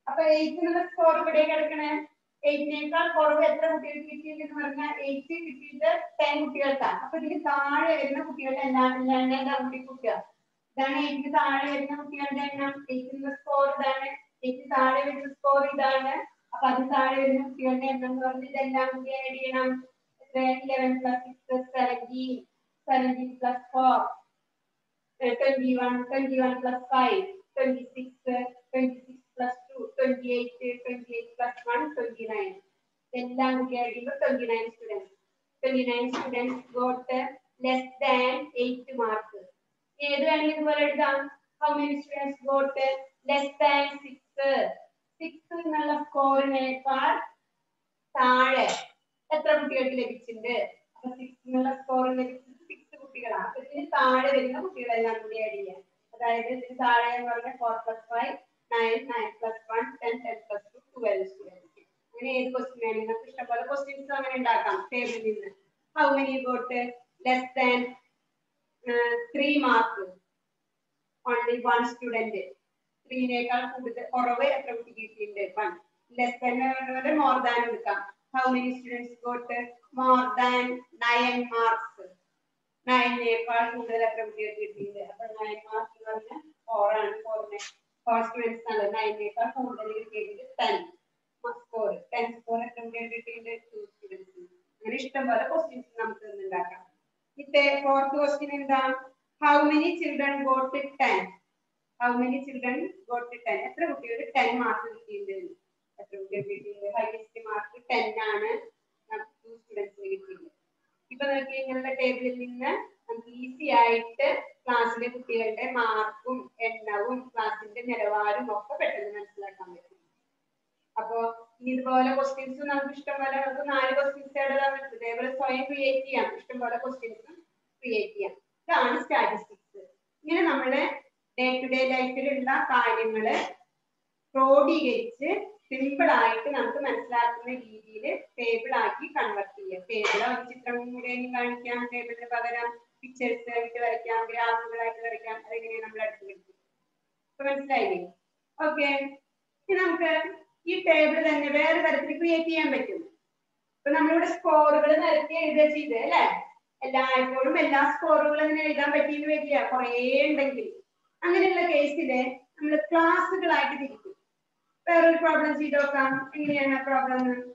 അപ്പൊ എയ്റ്റിനുള്ള സ്കോർ ഇവിടെ കിടക്കണേ? എയ്റ്റിനേക്കാൾ കുറവ് എത്ര കുട്ടികൾക്ക് കിട്ടിയിട്ടെന്ന് പറഞ്ഞാൽ എയ്റ്റ് കിട്ടിയിട്ട് ടെൻ കുട്ടികൾക്കാണ്. അപ്പൊ ഇതിന് താഴെ വരുന്ന കുട്ടികളുടെ എണ്ണം എണ്ണം കൂടി കൂട്ടുക. ഇതാണ് എയ്റ്റിന് താഴെ വരുന്ന കുട്ടികളുടെ എണ്ണം. എയ്റ്റിനുള്ള സ്കോർ ഇതാണ്. എയ്റ്റ് താഴെ വരുന്ന സ്കോർ ഇതാണ്. അപ്പൊ അത് താഴെ വരുന്ന കുട്ടികളുടെ എണ്ണം എന്ന് പറഞ്ഞ് ഇതെല്ലാം കൂടി ആഡ് ചെയ്യണം eleven plus six seventeen seventeen plus four twenty one twenty one plus five twenty six twenty six plus two twenty eight twenty eight plus one twenty nine എല്ലാം കൂടി ആഡ് ചെയ്യുമ്പോൾ twenty nine students twenty nine students got less than eight mark ഏത് വേണമെങ്കിൽ ഇതുപോലെ എഴുതാം how many students got less than six six എന്നുള്ള സ്കോറിനേക്കാൾ താഴെ എത്ര കുട്ടികൾക്ക് ലഭിച്ചിട്ടുണ്ട്? അപ്പൊ സിക്സ് എന്നുള്ള സ്കോറിന് ലഭിച്ചത് സിക്സ് കുട്ടികളാണ്. അപ്പൊ ഇതിന് താഴെ വരുന്ന കുട്ടികളെല്ലാം കൂടി ആഡ് ചെയ്യാം. അതായത് ഇതിന് താഴെ എന്ന് പറഞ്ഞാൽ four plus five nine nine plus one ten ten plus two twelve students അങ്ങനെ ഏത് ക്വസ്റ്റ്യൻ വേണം? നിങ്ങൾക്ക് ഇഷ്ടംപോലെ ക്വസ്റ്റ്യൻസ് അങ്ങനെ ഉണ്ടാക്കാം. ടേബിളിൽ നിന്ന്. How many got less than three mark only one student ത്രീനേക്കാൾ കൂടുതൽ കുറവ് എത്ര കുട്ടിക്ക് കിട്ടിയിട്ടുണ്ട് വൺ ലെസ് മോർ ദാൻ എടുക്കാം. How many students got more than nine marks നയനേക്കാൾ കൂടുതൽ എത്ര കുട്ടികൾക്ക് കിട്ടിയിട്ടുണ്ട്? അപ്പൊ നയൻ മാർക്സ് എന്ന് പറഞ്ഞാൽ ഫോർ ആണ്. ഫോറിനെ ഫോർ സ്റ്റുഡൻസ് ആണ്. നയനേക്കാൾ കൂടുതൽ കിട്ടിയിട്ടുണ്ട് ടെൻ സ്കോർ ടെൻ സ്കോർ എത്ര കുട്ടികൾക്ക് കിട്ടിയിട്ടുണ്ട്? ടു സ്റ്റുഡൻസ് അങ്ങനെ ഇഷ്ടം പോലെ ക്വസ്റ്റ്യൻസ് നമുക്ക് ഉണ്ടാക്കാം. ഇത്തെ ഫോർത്ത് ക്വസ്റ്റ്യൻ എന്താ? How many children got ten how many children got ten എത്ര കുട്ടികൾ? ടെൻ മാർക്ക് കിട്ടിയിട്ടുണ്ട്. എത്ര കുട്ടികൾ കിട്ടിയിട്ടുണ്ട്? ഹൈയസ്റ്റ് മാർക്ക് ടെൻ ആണ്. ടു സ്റ്റുഡൻസിന് കിട്ടിയിട്ടുണ്ട്. ഇപ്പൊ നോക്കി ഇങ്ങനത്തെ ടേബിളിൽ നിന്ന് നമുക്ക് ഈസി ആയിട്ട് ക്ലാസ്സിലെ കുട്ടികളുടെ മാർക്കും എണ്ണവും ക്ലാസ്സിന്റെ നിലവാരവും ഒക്കെ പെട്ടെന്ന് മനസ്സിലാക്കാൻ പറ്റും. അപ്പോ ഇതുപോലെ ക്വസ്റ്റ്യൻസ് നമുക്ക് ഇഷ്ടംപോലെ നമുക്ക് നാല് ക്വസ്റ്റ്യൻസ് തന്നിട്ടുണ്ട് ഇതേപോലെ സ്വയം ക്രിയേറ്റ് ചെയ്യാം. ഇഷ്ടംപോലെ ക്വസ്റ്റ്യൻസ് ക്രിയേറ്റ് ചെയ്യാം. ഇതാണ് സ്റ്റാറ്റിസ്റ്റിക്സ് ഇങ്ങനെ നമ്മുടെ ഡേ ടു ഡേ ലൈഫിലുള്ള കാര്യങ്ങൾ ക്രോഡീകരിച്ച് സിമ്പിൾ ആയിട്ട് നമുക്ക് മനസ്സിലാക്കുന്ന രീതിയിൽ ടേബിൾ ആക്കി കൺവെർട്ട് ചെയ്യാം. ടേബിളോ ചിത്രം കൂടെ കാണിക്കാം. ടേബിളിന് പകരം പിക്ചേഴ്സ് ആയിട്ട് വരയ്ക്കാം ഗ്രാഫുകളായിട്ട് വരയ്ക്കാം. അതെങ്ങനെ നമ്മൾ അടുത്ത് പഠിക്കും മനസ്സിലായില്ലേ? ഓക്കെ ഇനി നമുക്ക് ഈ ടേബിൾ തന്നെ വേറെ തരത്തിൽ ക്രിയേറ്റ് ചെയ്യാൻ പറ്റും. ഇപ്പൊ നമ്മളിവിടെ സ്കോറുകൾ നിരത്തി എഴുതുക ചെയ്ത് അല്ലെ? എല്ലായ്പ്പോഴും എല്ലാ സ്കോറുകളും ഇങ്ങനെ എഴുതാൻ പറ്റിയെന്ന് വരില്ല കുറേ ഉണ്ടെങ്കിൽ. അങ്ങനെയുള്ള കേസിൽ നമ്മൾ ക്ലാസ്സുകളായിട്ട് തിരിക്കും. വേറൊരു പ്രോബ്ലം ചെയ്ത് നോക്കാം. എങ്ങനെയാണ് പ്രോബ്ലം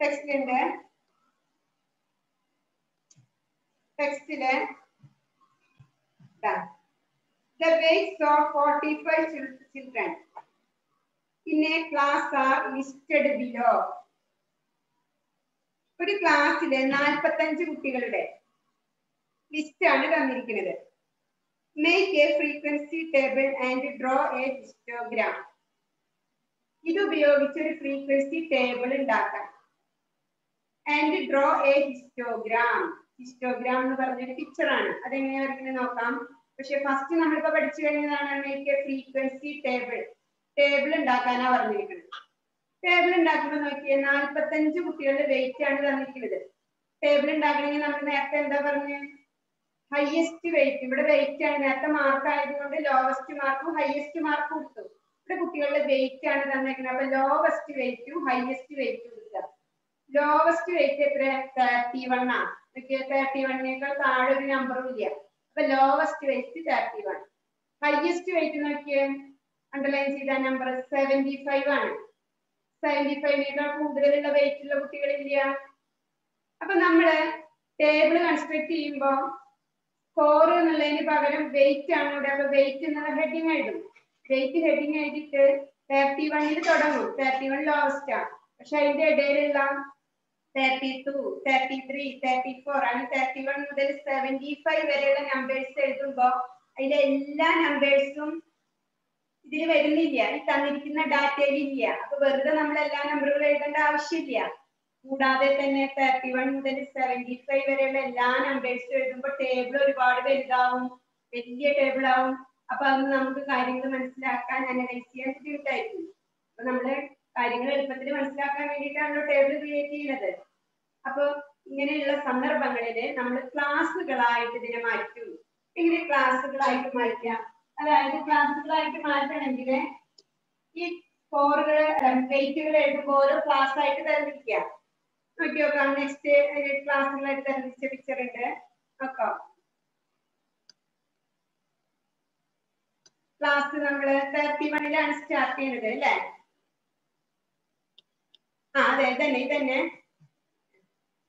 ടെക്സ്റ്റിലുണ്ട് ടെക്സ്റ്റിൽ. the weights of 45 chil- children. in a class are listed below. ഒരു ക്ലാസ്സിലെ നാൽപ്പത്തഞ്ച് കുട്ടികളുടെ ലിസ്റ്റ് ആണ് തന്നിരിക്കുന്നത്. Make a frequency table and draw a histogram ഇത് ഉപയോഗിച്ച് ഒരു ഫ്രീക്വൻസി ടേബിൾ ഉണ്ടാക്കാം. And draw a histogram histogram എന്ന് പറഞ്ഞൊരു പിക്ചർ ആണ്. അതെങ്ങനെയാ വരയ്ക്കുന്നത് നോക്കാം. പക്ഷെ ഫസ്റ്റ് നമ്മളിപ്പോ പഠിച്ചു കഴിഞ്ഞതാണ് make a frequency table table ഉണ്ടാക്കാനാ പറഞ്ഞിരിക്കുന്നത്. ടേബിൾ ഉണ്ടാക്കുമ്പോൾ നോക്കിയാൽ നാൽപ്പത്തഞ്ച് കുട്ടികളുടെ വെയിറ്റ് ആണ് തന്നിരിക്കുന്നത്. ടേബിൾ ഉണ്ടാക്കണമെങ്കിൽ നമ്മൾ നേരത്തെ എന്താ പറഞ്ഞ്? ഹയസ്റ്റ് വെയിറ്റ് ഇവിടെ വെയിറ്റ് ആണ്. നേരത്തെ മാർക്ക് ആയതുകൊണ്ട് ലോവസ്റ്റ് മാർക്കും ഹയസ്റ്റ് മാർക്കും കൊടുത്തു ഇവിടെ കുട്ടികളുടെ വെയിറ്റ് ആണ് തന്നേക്കുന്നത് അപ്പൊ ലോവസ്റ്റ് വെയിറ്റും ഹയസ്റ്റ് വെയിറ്റും കൊടുക്കുക ലോവസ്റ്റ് വെയിറ്റ് എത്ര? തേർട്ടി വൺ ആണ് തേർട്ടി വണ്ണിനേക്കാൾ താഴെ ഒരു നമ്പറും ഇല്ല. അപ്പൊ lowest weight thirty one highest weight നോക്കിയേ. അണ്ടർലൈൻ ചെയ്ത നമ്പർ സെവന്റി ഫൈവ് ആണ്. സെവന്റി ഫൈവിനേക്കാൾ കൂടുതലുള്ള വെയിറ്റ് ഉള്ള കുട്ടികളില്ല. അപ്പൊ നമ്മൾ ടേബിൾ കൺസ്ട്രക്ട് ചെയ്യുമ്പോ സ്കോർ എന്നുള്ളതിന് പകരം വെയിറ്റ് ആണ്. ഇവിടെ അപ്പൊ വെയിറ്റ് എന്നുള്ള ഹെഡിങ് എഴുതും വെയിറ്റ് ഹെഡിങ് എഴുതിയിട്ട് തേർട്ടി വണ്ണിൽ തുടങ്ങും. തേർട്ടി വൺ ലോവസ്റ്റ് ആണ്. പക്ഷെ അതിന്റെ ഇടയിലുള്ള thirty two thirty three thirty four അങ്ങനെ തേർട്ടി വൺ മുതൽ സെവന്റി ഫൈവ് വരെയുള്ള നമ്പേഴ്സ് എഴുതുമ്പോ അതിലെ എല്ലാ നമ്പേഴ്സും ഇതിൽ വരുന്നില്ല. ഈ തന്നിരിക്കുന്ന ഡാറ്റയിൽ ഇല്ല. അപ്പൊ വെറുതെ നമ്മൾ എല്ലാ നമ്പറുകളും എഴുതേണ്ട ആവശ്യമില്ല. കൂടാതെ തന്നെ തേർട്ടി വൺ മുതൽ സെവന്റി ഫൈവ് വരെയുള്ള എല്ലാ നമ്പേഴ്സും എഴുതുമ്പോൾ ടേബിൾ ഒരുപാട് വലുതാവും വലിയ ടേബിൾ ആവും. അപ്പൊ അത് നമുക്ക് കാര്യങ്ങൾ മനസ്സിലാക്കാൻ അനലൈസ് ചെയ്യാൻ ബുദ്ധിമുട്ടായിരിക്കും. അപ്പൊ നമ്മൾ കാര്യങ്ങൾ എളുപ്പത്തിൽ മനസ്സിലാക്കാൻ വേണ്ടിയിട്ടാണല്ലോ ടേബിൾ ക്രിയേറ്റ് ചെയ്യുന്നത് അപ്പൊ ഇങ്ങനെയുള്ള സന്ദർഭങ്ങളിൽ നമ്മൾ ക്ലാസ്സുകളായിട്ട് ഇതിനെ മാറ്റും. എങ്ങനെ ക്ലാസ്സുകളായിട്ട് മാറ്റാം അതായത് ക്ലാസ്സുകളായിട്ട് മാറ്റണമെങ്കിൽ ഈ സ്കോറുകൾ വെയിറ്റുകൾ എഴുതുമ്പോൾ ഓരോ ക്ലാസ് ആയിട്ട് തരംതിരിക്കുക. നോക്കി നോക്കാം നെക്സ്റ്റ് ക്ലാസ്സുകളായിട്ട് തരംതിരിച്ച പിക്ചർ ഉണ്ട് നോക്കാം ക്ലാസ് നമ്മൾ തേർട്ടി വണ്ണിലാണ് സ്റ്റാർട്ട് ചെയ്യുന്നത് അല്ലേ? ആ അതെ ഇതന്നെ ഇതന്നെ.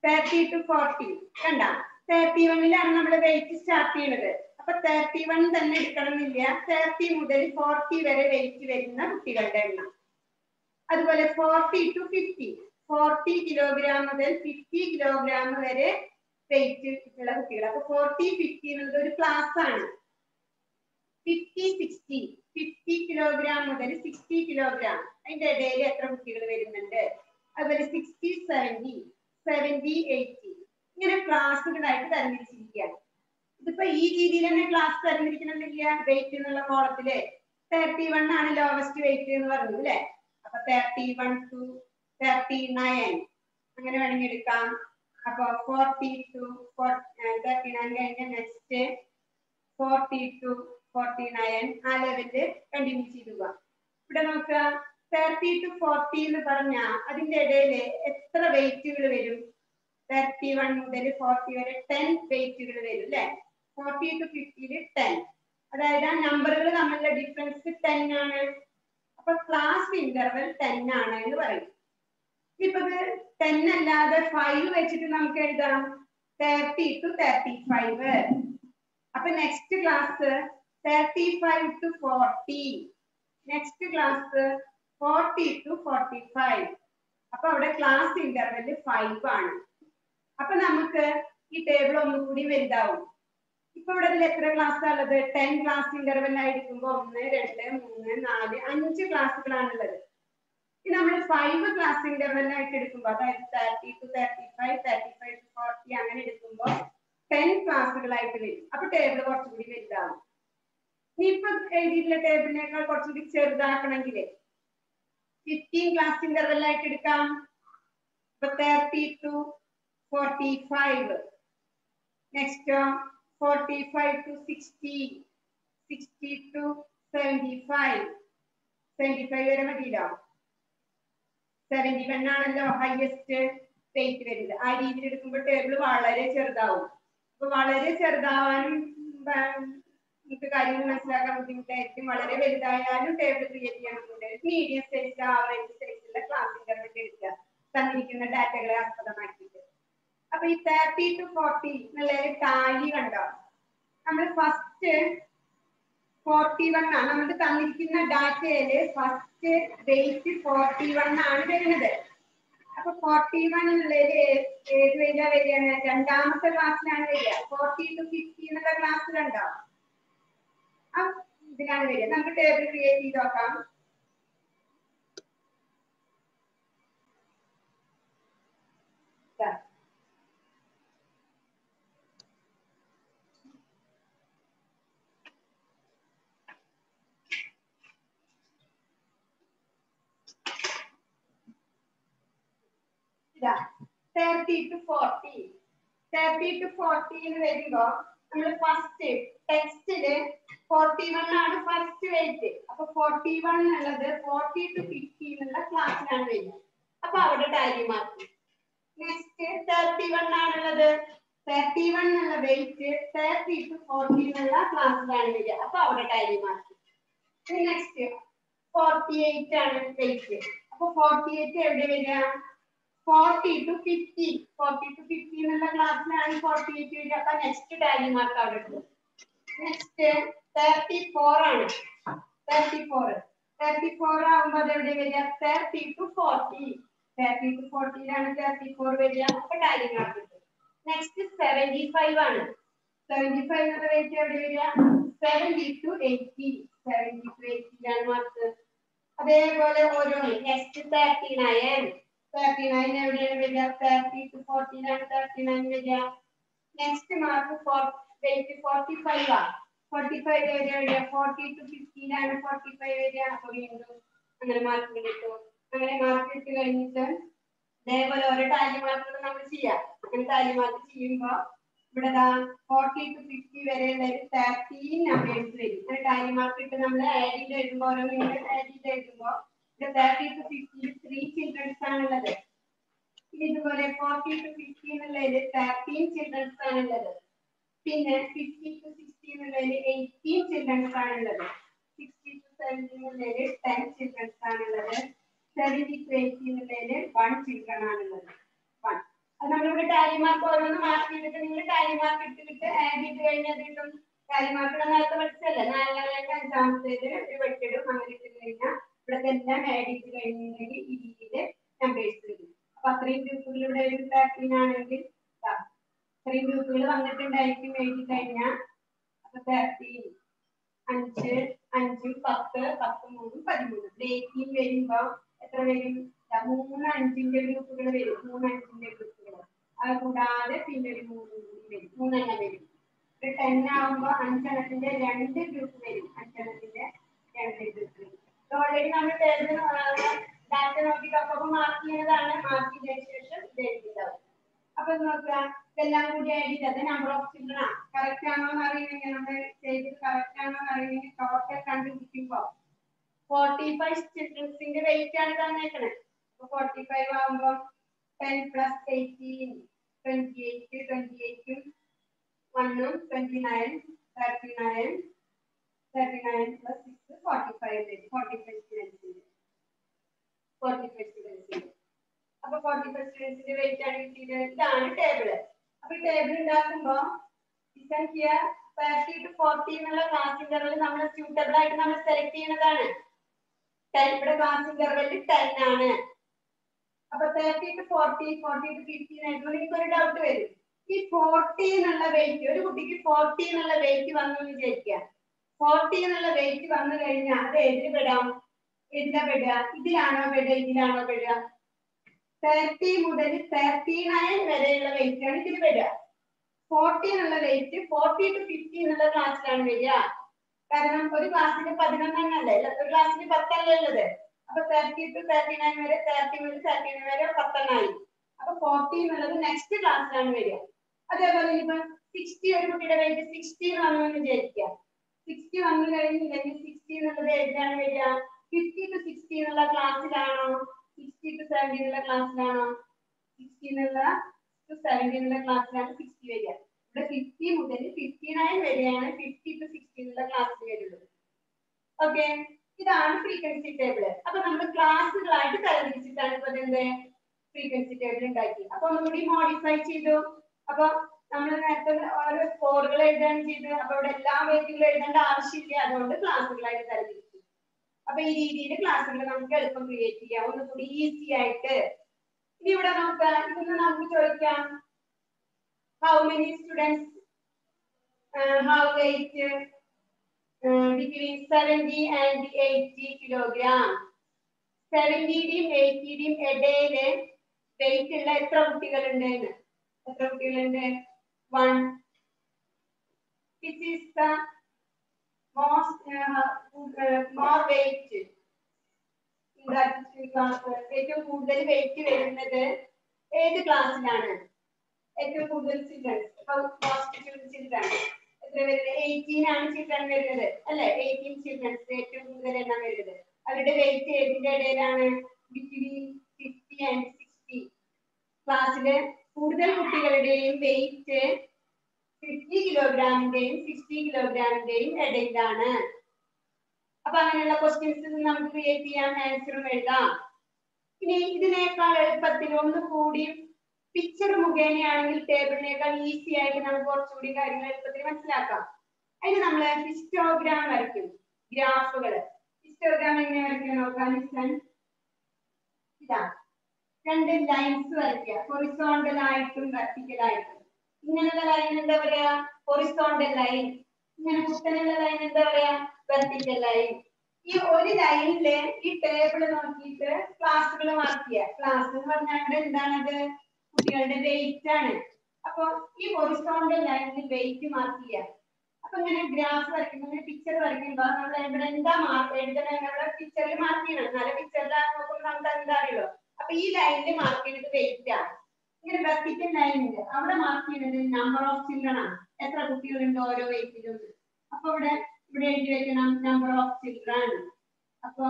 തേർട്ടി ടു ഫോർട്ടി കണ്ട? തേർട്ടി വണ്ണിലാണ് നമ്മൾ വെയിറ്റ് സ്റ്റാർട്ട് ചെയ്യുന്നത്. അപ്പൊ തേർട്ടി വൺ തന്നെ എടുക്കണം എന്നില്ല തേർട്ടി മുതൽ ഫോർട്ടി വരെ വെയിറ്റ് വരുന്ന കുട്ടികളുടെ എണ്ണം. അതുപോലെ forty to fifty forty kilogram മുതൽ ഫിഫ്റ്റി കിലോഗ്രാം വരെ വെയിറ്റ് ഉള്ള കുട്ടികൾ. അപ്പൊ ഫോർട്ടി ഫിഫ്റ്റി എന്നുള്ളത് ഒരു ക്ലാസ് ആണ്. ഫിഫ്റ്റി സിക്സ്റ്റി ഫിഫ്റ്റി കിലോഗ്രാം മുതൽ സിക്സ്റ്റി കിലോഗ്രാം അതിന്റെ ഇടയിൽ എത്ര കുട്ടികൾ വരുന്നുണ്ട്? അതുപോലെ സിക്സ്റ്റി സെവന്റി സെവന്റി എയ്റ്റി ഇങ്ങനെ ക്ലാസ്സുകളായിട്ട് തരംതിരിച്ചിരിക്കുകയാണ്. ഇതിപ്പോ ഈ രീതിയിൽ തന്നെ ക്ലാസ് തരംതിരിക്കണമെന്നില്ല? വെയിറ്റ് എന്നുള്ള കോളത്തിൽ തേർട്ടി വൺ ആണ് ലോവസ്റ്റ് വെയിറ്റ് എന്ന് പറഞ്ഞത് അല്ലെ? അപ്പൊ thirty one to thirty nine അങ്ങനെ വേണമെങ്കിൽ എടുക്കാം. അപ്പൊ ഫോർട്ടി ടു തേർട്ടി നയൻ കഴിഞ്ഞ next forty to forty nine ആ ലെവലിൽ കണ്ടിന്യൂ ചെയ്തു ഇവിടെ നോക്കുക. തേർട്ടി ടു ഫോർട്ടി എന്ന് പറഞ്ഞ അതിന്റെ ഇടയിൽ എത്ര വെയിറ്റുകൾ വരും? തേർട്ടി വൺ മുതൽ ഫോർട്ടി വരെ ടെൻ വെയിറ്റുകൾ വരും അല്ലെ? ഫോർട്ടി ടു ഫിഫ്റ്റിയിൽ ടെൻ അതായത് ആ നമ്പറുകൾ തമ്മിലുള്ള ഡിഫറൻസ് ടെൻ ആണ്. അപ്പൊ ക്ലാസ് ഇന്റർവെൽ ടെൻ ആണ് എന്ന് പറയും. ഇപ്പൊ ടെൻ അല്ലാതെ ഫൈവ് വെച്ചിട്ട് നമുക്ക് എഴുതാം. തേർട്ടി ടു തേർട്ടി ഫൈവ് അപ്പൊ next class thirty five to forty next class forty to forty five അപ്പൊ അവിടെ ക്ലാസ് ഇന്റർവെൽ ഫൈവ് ആണ്. അപ്പൊ നമുക്ക് ഈ ടേബിൾ ഒന്നുകൂടി വലുതാവും. ഇപ്പൊ ഇവിടെ എത്ര ക്ലാസ് ഉള്ളത്? ടെൻ ക്ലാസ് ഇന്റർവെൽ ആയിരിക്കുമ്പോ ഒന്ന് രണ്ട് മൂന്ന് നാല് അഞ്ച് ക്ലാസ്സുകളാണുള്ളത് ഇനി നമ്മൾ ഫൈവ് ക്ലാസ് ഇന്റർവെൽ ആയിട്ട് എടുക്കുമ്പോൾ അതായത് thirty to thirty five thirty five to forty അങ്ങനെ എടുക്കുമ്പോൾ ടെൻ ക്ലാസ്സുകളായിട്ട് വരും. അപ്പൊ ടേബിൾ കുറച്ചുകൂടി വലുതാവും. ഇനി ഇപ്പൊ എഴുതിയിട്ടുള്ള ടേബിളിനേക്കാൾ കുറച്ചുകൂടി ചെറുതാക്കണമെങ്കിൽ ഫിഫ്റ്റീൻ ക്ലാസ് ഇന്റർവെൽ ആയിട്ട് എടുക്കാം. ഇപ്പൊ thirty to forty five next forty five to sixty sixty to seventy five seventy five വരെ മതിയല്ലോ. സെവന്റി വൺ ആണല്ലോ ഹയസ്റ്റ് സ്റ്റേറ്റ് വരുന്നത്. ആ രീതിയിൽ എടുക്കുമ്പോൾ ടേബിൾ വളരെ ചെറുതാവും. അപ്പൊ വളരെ ചെറുതാവാനും നമുക്ക് കാര്യങ്ങൾ മനസ്സിലാക്കാൻ ബുദ്ധിമുട്ടായിരിക്കും. വളരെ വലുതായാലും ടേബിൾ ക്രിയേറ്റ് ചെയ്യണമെന്നുണ്ട് മീഡിയം സൈസ് ആവറേജ് സൈസിലുള്ള ക്ലാസ് ഇന്റർവെൽ എടുക്കുക. തന്നിരിക്കുന്ന ഡാറ്റകളെ ആസ്പദമാക്കിയിട്ട്. അപ്പൊ ഈ തേർട്ടി ടു ഫോർട്ടി എന്നുള്ള ടാലി കണ്ടോ? നമ്മൾ ഫസ്റ്റ് ഫോർട്ടി വൺ ആണ്. നമ്മൾ തന്നിരിക്കുന്ന ഡാറ്റയിൽ ഫസ്റ്റ് വെയിറ്റ് ഫോർട്ടി വൺ ആണ് വരുന്നത്. അപ്പൊ ഫോർട്ടി വൺ ഉള്ളത് ഏത് വരിക വരികയാണ്? രണ്ടാമത്തെ ക്ലാസ്സിലാണ് വരിക. ഫോർട്ടി ടു ഫിഫ്റ്റി എന്നുള്ള ക്ലാസ്സിലുണ്ടാവും ആ ഇതിലാണ് വരിക. നമുക്ക് ടേബിൾ ക്രിയേറ്റ് ചെയ്ത് നോക്കാം. Thirty to forty thirty to forty എന്ന് വരുമ്പോ നമ്മൾ ഫസ്റ്റ് ടെക്സ്റ്റിൽ ഫോർട്ടി വൺ ആണ് ഫസ്റ്റ് വെയിറ്റ് അപ്പൊ ഫോർട്ടി വൺ എന്നുള്ളത് ഫോർട്ടി ടു ഫിഫ്റ്റി എന്നുള്ള ക്ലാസ്സിലാണ് വരുന്നത്. അപ്പൊ അവിടെ tally mark next thirty one ആണുള്ളത്. തേർട്ടി വൺ എന്നുള്ള വെയിറ്റ് തേർട്ടി ടു ഫോർട്ടി എന്നുള്ള ക്ലാസ്സിലാണ് വരിക. അപ്പൊ അവിടെ tally mark next forty eight ആണ് വെയിറ്റ് അപ്പൊ ഫോർട്ടി എയ്റ്റ് എവിടെ വരിക? Forty to fifty forty to fifty എന്നുള്ള ക്ലാസ്സിലാണ് ഫോർട്ടി എയ്റ്റ് വരിക അപ്പൊ നെക്സ്റ്റ് ടാലി മാർക്ക് അവിടെ നെക്സ്റ്റ് തേർട്ടി ഫോർ ആണ്. തേർട്ടി ഫോർ തേർട്ടി ഫോർ ആവുമ്പോ അത് വരിക? Thirty to forty thirty to ഫോർട്ടിയിലാണ് thirty four വരിക. അപ്പൊ ടാലി മാർക്ക് കിട്ടും നെക്സ്റ്റ് സെവന്റി ഫൈവ് ആണ്. സെവന്റി ഫൈവ് എന്ന റേറ്റ് എവിടെ വരിക? Seventy to eighty seventy to എയ്റ്റിയിലാണ് mark അതേപോലെ ഓരോന്ന്. Next thirty nine thirty nine എവിടെയാണ് വരിക തേർട്ടി ടു ഫോർട്ടിയിലാണ് തേർട്ടി നയൻ വരിക next mark weight forty five ആ ഫോർട്ടി ഫൈവ് വരിക ഫോർട്ടി ടു ഫിഫ്റ്റീനാണ് ഫോർട്ടി ഫൈവ് വരിക അപ്പൊ വീണ്ടും അങ്ങനെ മാർക്ക് കിട്ടും. അങ്ങനെ മാർക്ക് ഇട്ട് കഴിഞ്ഞിട്ട് ഇതേപോലെ ഓരോ ടാലി മാർക്കുകൾ നമ്മൾ ചെയ്യാം. അങ്ങനെ ടാലി മാർക്ക് ചെയ്യുമ്പോ ഇവിടെ ഫോർട്ടി ടു ഫിഫ്റ്റി വരെ ഒരു തേർട്ടീൻ നമ്പേഴ്സ് വരും. അങ്ങനെ ടാലി മാർക്ക് ഇട്ട് നമ്മൾ ആഡ് ചെയ്ത് എഴുതുമ്പോൾ ഓരോ മിനിറ്റ് ആഡ് ചെയ്ത് എഴുതുമ്പോൾ തേർട്ടി ടു ഫിഫ്റ്റിയിൽ ത്രീ ചിൽഡ്രൻസ് ആണുള്ളത് പിന്നെ ഇതുപോലെ ഫോർട്ടി ടു ഫിഫ്റ്റി എന്നുള്ളതിൽ തേർട്ടീൻ ചിൽഡ്രൻസ് ആണുള്ളത് പിന്നെ ഫിഫ്റ്റി ടു സിക്സ്റ്റി എന്നുള്ളതിൽ എയ്റ്റീൻ ചിൽഡ്രൻസ് ആണുള്ളത് സിക്സ്റ്റി ടു സെവന്റി എന്നുള്ളതിൽ ടെൻ ചിൽഡ്രൻസ് ആണുള്ളത് സെവന്റി ടു എയ്റ്റി എന്നുള്ളതിൽ വൺ ചിൽഡ്രൻ ആണുള്ളത് വൺ അത് നമ്മളിവിടെ ടാലി മാർക്ക് ഓരോന്ന് മാർക്ക് ചെയ്തിട്ട് നിങ്ങൾ ടാലി മാർക്ക് ഇട്ടിട്ട് ആഡ് ചെയ്ത് കഴിഞ്ഞാൽ കിട്ടും. ടാലി മാർക്ക് നേരത്തെ പഠിച്ചല്ലേ നാലാമത്തെ അഞ്ചാമത്തേത് ഒരു വെട്ടിടും അങ്ങനെ കഴിഞ്ഞാൽ ആഡ് ചെയ്ത് കഴിഞ്ഞിട്ടുണ്ടെങ്കിൽ ഈ രീതിയിൽ നമ്പേഴ്സ് വരും അപ്പൊ അത്രയും ഗ്രൂപ്പുകളിലൂടെ ഒരു ആണെങ്കിൽ ഇത്രയും ഗ്രൂപ്പുകൾ വന്നിട്ടുണ്ടായിരിക്കും എഴുതി കഴിഞ്ഞാൽ അപ്പൊ തേർട്ടീൻ അഞ്ച് അഞ്ചും പത്ത് പത്ത് മൂന്നും പതിമൂന്ന്. എയ്റ്റീൻ വരുമ്പോ എത്ര വരും? മൂന്ന് അഞ്ചിന്റെ ഗ്രൂപ്പുകൾ വരും. മൂന്ന് അഞ്ചിന്റെ ഗ്രൂപ്പുകൾ അത് കൂടാതെ പിന്നെ ഒരു മൂന്ന് കൂടി വരും. മൂന്നെണ്ണം വരും. ഒരു ടെൻ ആവുമ്പോ അഞ്ചെണ്ണത്തിന്റെ രണ്ട് ഗ്രൂപ്പ് വരും. അഞ്ചെണ്ണത്തിന്റെ രണ്ട് ഗ്രൂപ്പ് വരും ഓൾറെഡി നമ്മൾ ടേബിൾ ഡാറ്റ നോക്കിയിട്ടൊക്കെ മാർക്ക് ചെയ്യുന്നതാണ് മാർക്ക് ചെയ്തതിനു ശേഷം ഇത് എഴുതിയിട്ടുണ്ടാവും അപ്പൊ നോക്കുക. ഇതെല്ലാം കൂടി ആയിട്ട് ചെയ്തത് നമ്പർ ഓഫ് ചിൽഡ്രൻ ആണ് കറക്റ്റ് ആണോ എന്ന് അറിയണമെങ്കിൽ നമ്മൾ ചെയ്തത് കറക്റ്റ് ആണോ എന്ന് അറിയണമെങ്കിൽ ടോട്ടൽ കണ്ടുപിടിക്കുമ്പോ ഫോർട്ടി ഫൈവ് ചിൽഡ്രൻസിന്റെ വെയിറ്റ് ആണ് തന്നേക്കണേ. അപ്പൊ ഫോർട്ടി ഫൈവ് ആകുമ്പോ ten plus eighteen twenty eight twenty എയ്റ്റും വണ്ണും twenty nine thirty nine thirty nine plus six forty five വരും ഫോർട്ടി ഫൈവ് സ്റ്റുഡൻസിന്റെ ഫോർട്ടി ഫൈവ് സ്റ്റുഡൻസിന്റെ അപ്പൊ ഫോർട്ടി ഫൈവ് സ്റ്റുഡൻസിന്റെ വെയിറ്റ് ആണ് കിട്ടിയത് ഇതാണ് ടേബിൾ അപ്പൊ ടേബിൾ ഉണ്ടാക്കുമ്പോ ഈ സംഖ്യ തേർട്ടി ടു ഫോർട്ടി എന്നുള്ള നമ്മൾ സ്യൂട്ടബിൾ ആയിട്ട് നമ്മൾ സെലക്ട് ചെയ്യുന്നതാണ് ഇവിടെ ആണ് ടു ഫോർട്ടി ഫോർട്ടി ടു ഒരു ഡൗട്ട് വരും ഈ ഫോർട്ടി എന്നുള്ള വെയിറ്റ് ഒരു കുട്ടിക്ക് ഫോർട്ടി എന്നുള്ള വെയിറ്റ് വന്നു വിചാരിക്കുക. ഫോർട്ടി എന്നുള്ള വെയിറ്റ് വന്നു കഴിഞ്ഞാൽ അത് ഏതിൽ പെടാം ഏതിലാ പെടുക? ഇതിലാണോ പെടുക? ഇതിലാണോ പെടുക? തേർട്ടി മുതൽ തേർട്ടി നയൻ വരെയുള്ള വെയിറ്റ് ആണ് ഇതിൽ പെടുക. ഫോർട്ടി എന്നുള്ള വെയിറ്റ് ഫോർട്ടി ടു ഫിഫ്റ്റി എന്നുള്ള ക്ലാസ്സിലാണ് വരിക. കാരണം ഒരു ക്ലാസ്സിന് പതിനൊന്നെണ്ണല്ലേ ഒരു ക്ലാസ്സിന് പത്തല്ലേ ഉള്ളത്? അപ്പൊ തേർട്ടി ടു തേർട്ടി നയൻ വരെ തേർട്ടി മുതൽ തേർട്ടി നയൻ വരെ പത്തെണ്ണായി അപ്പൊ ഫോർട്ടി എന്നുള്ളത് നെക്സ്റ്റ് ക്ലാസ്സിലാണ് വരിക. അതേപോലെ ഇനിയിപ്പോ സിക്സ്റ്റി ഒരു കുട്ടിയുടെ വെയിറ്റ് സിക്സ്റ്റി എന്ന് എന്ന് വിചാരിക്കുക. സിക്സ്റ്റി വന്നു കഴിഞ്ഞില്ലെങ്കിൽ സിക്സ്റ്റി എന്നുള്ളത് ഏതിലാണ് വരിക. ഫിഫ്റ്റി ടു സിക്സ്റ്റി എന്നുള്ള ക്ലാസ്സിലാണോ സിക്സ്റ്റി ടു സെവന്റി എന്നുള്ള ക്ലാസ്സിലാണോ സിക്സ്റ്റി എന്നുള്ള ടു സെവന്റി എന്നുള്ള ക്ലാസ്സിലാണ് സിക്സ്റ്റി വരിക. ഇവിടെ ഫിഫ്റ്റി മുതൽ ഫിഫ്റ്റി നയൻ വരെയാണ് ഫിഫ്റ്റി ടു സിക്സ്റ്റി എന്നുള്ള ക്ലാസ്സിൽ വരുന്നത്. ഓക്കെ ഇതാണ് ഫ്രീക്വൻസി ടേബിൾ അപ്പൊ നമ്മൾ ക്ലാസ്സുകളായിട്ട് തരംതിരിച്ചിട്ടാണ് ഇപ്പൊ എന്ത് ഫ്രീക്വൻസി ടേബിൾ ഉണ്ടാക്കി അപ്പൊ ഒന്നുകൂടി മോഡിഫൈ ചെയ്തു. അപ്പൊ നമ്മൾ നേരത്തെ ഓരോ സ്കോറുകൾ എഴുതാൻ ചെയ്തു അപ്പൊ ഇവിടെ എല്ലാ വേദികളും എഴുതേണ്ട ആവശ്യമില്ല. അതുകൊണ്ട് ക്ലാസ്സുകളായിട്ട് തരംതിരിച്ചു അപ്പൊ ഈ രീതിയിൽ ക്ലാസ്സുകൾ നമുക്ക് എളുപ്പം ക്രിയേറ്റ് ചെയ്യാം. ഒന്നുകൂടി ഈസി ആയിട്ട്. ഇനി ഇവിടെ നോക്കാം. ഇതൊന്ന് നമുക്ക് ചോദിക്കാം. How many students how weight between 70 and 80 kilogram. 70യുടെയും 80യുടെയും ഇടയിൽ വെയിറ്റ് ഉള്ള എത്ര കുട്ടികളുണ്ട് എത്ര കുട്ടികളുണ്ട്? One. Uh, is the most more weight class, ഏറ്റവും കൂടുതൽ വെയിറ്റ് വരുന്നത് ഏത് ക്ലാസ്സിലാണ് ഏറ്റവും കൂടുതൽ ചിൽഡ്രൻസ് ചിൽഡ്രൻസ് എത്ര വരുന്നത്? എയ്റ്റീൻ ആണ് ചിൽഡ്രൻ വരുന്നത്. അല്ലെ? എയ്റ്റീൻ ചിൽഡ്രൻസ് ഏറ്റവും കൂടുതൽ എണ്ണം വരുന്നത്. അവരുടെ വെയിറ്റ് ഏതിന്റെ ഇടയിലാണ്? ബിറ്റ്വീൻ ഫിഫ്റ്റി ആൻഡ് സിക്സ്റ്റി ക്ലാസ്സിൽ കൂടുതൽ കുട്ടികളുടെയും വെയിറ്റ് ഫിഫ്റ്റി കിലോഗ്രാമിന്റെയും സിക്സ്റ്റി കിലോഗ്രാമിന്റെയും ഇടയിലാണ്. അപ്പൊ അങ്ങനെയുള്ള ക്വസ്റ്റ്യൻസ് നമുക്ക് ക്രിയേറ്റ് ചെയ്യാൻ ആൻസറും എഴുതാം. ഇനി ഇതിനേക്കാൾ എളുപ്പത്തിൽ ഒന്ന് കൂടി പിക്ചർ മുഖേനയാണെങ്കിൽ ടേബിളിനേക്കാൾ ഈസി ആയിട്ട് നമുക്ക് കുറച്ചുകൂടി കാര്യങ്ങൾ എളുപ്പത്തിൽ മനസ്സിലാക്കാം. അതിന് നമ്മൾ ഹിസ്റ്റോഗ്രാം വരയ്ക്കും ഗ്രാഫുകൾ ഹിസ്റ്റോഗ്രാം എങ്ങനെ വരയ്ക്കാൻ നോക്കാം ഇതാ. രണ്ട് ലൈൻസ് വരയ്ക്കുക. ഹൊറിസോണ്ടൽ ആയിട്ടും വെർട്ടിക്കൽ ആയിട്ടും. ഇങ്ങനെയുള്ള ലൈൻ എന്താ പറയാ? ഹൊറിസോണ്ടൽ ലൈൻ ഇങ്ങനെ കുത്തനുള്ള ലൈൻ എന്താ പറയാ? വെർട്ടിക്കൽ ലൈൻ ഈ ഒരു ലൈനിൽ ഈ ടേബിൾ നോക്കിയിട്ട് ക്ലാസ്സുകൾ മാർക്ക് ചെയ്യുക. ക്ലാസ് എന്ന് പറഞ്ഞാൽ എന്താണത്? കുട്ടികളുടെ വെയിറ്റ് ആണ്. അപ്പൊ ഈ ഹൊറിസോണ്ടൽ ലൈനിൽ വെയിറ്റ് മാർക്ക് ചെയ്യുക. അപ്പൊ ഇങ്ങനെ ഗ്രാഫ് വരയ്ക്കുമ്പോൾ പിക്ചർ വരയ്ക്കുമ്പോൾ നമ്മൾ ഇവിടെ എന്താ മാർക്ക് എഴുതണം? പിക്ചറിൽ മാർക്ക് ചെയ്യണം. നല്ല പിക്ചറിൽ നോക്കുമ്പോൾ നമുക്ക് എന്താ അറിയുള്ളൂ? അപ്പൊ ഈ ലൈനിൽ മാർക്ക് ചെയ്യുന്നത് വെയിറ്റ് ആണ്. ഇങ്ങനെ വെർട്ടിക്കൽ ലൈൻ ഉണ്ട് അവിടെ മാർക്ക് ചെയ്യുന്നത് നമ്പർ ഓഫ് ചിൽഡ്രൻ ആണ്. എത്ര കുട്ടികളുണ്ട് ഓരോ വെയിറ്റിലും അപ്പൊ ഇവിടെ ഇവിടെ എഴുതി വെക്കണം നമ്പർ ഓഫ് ചിൽഡ്രൻ അപ്പൊ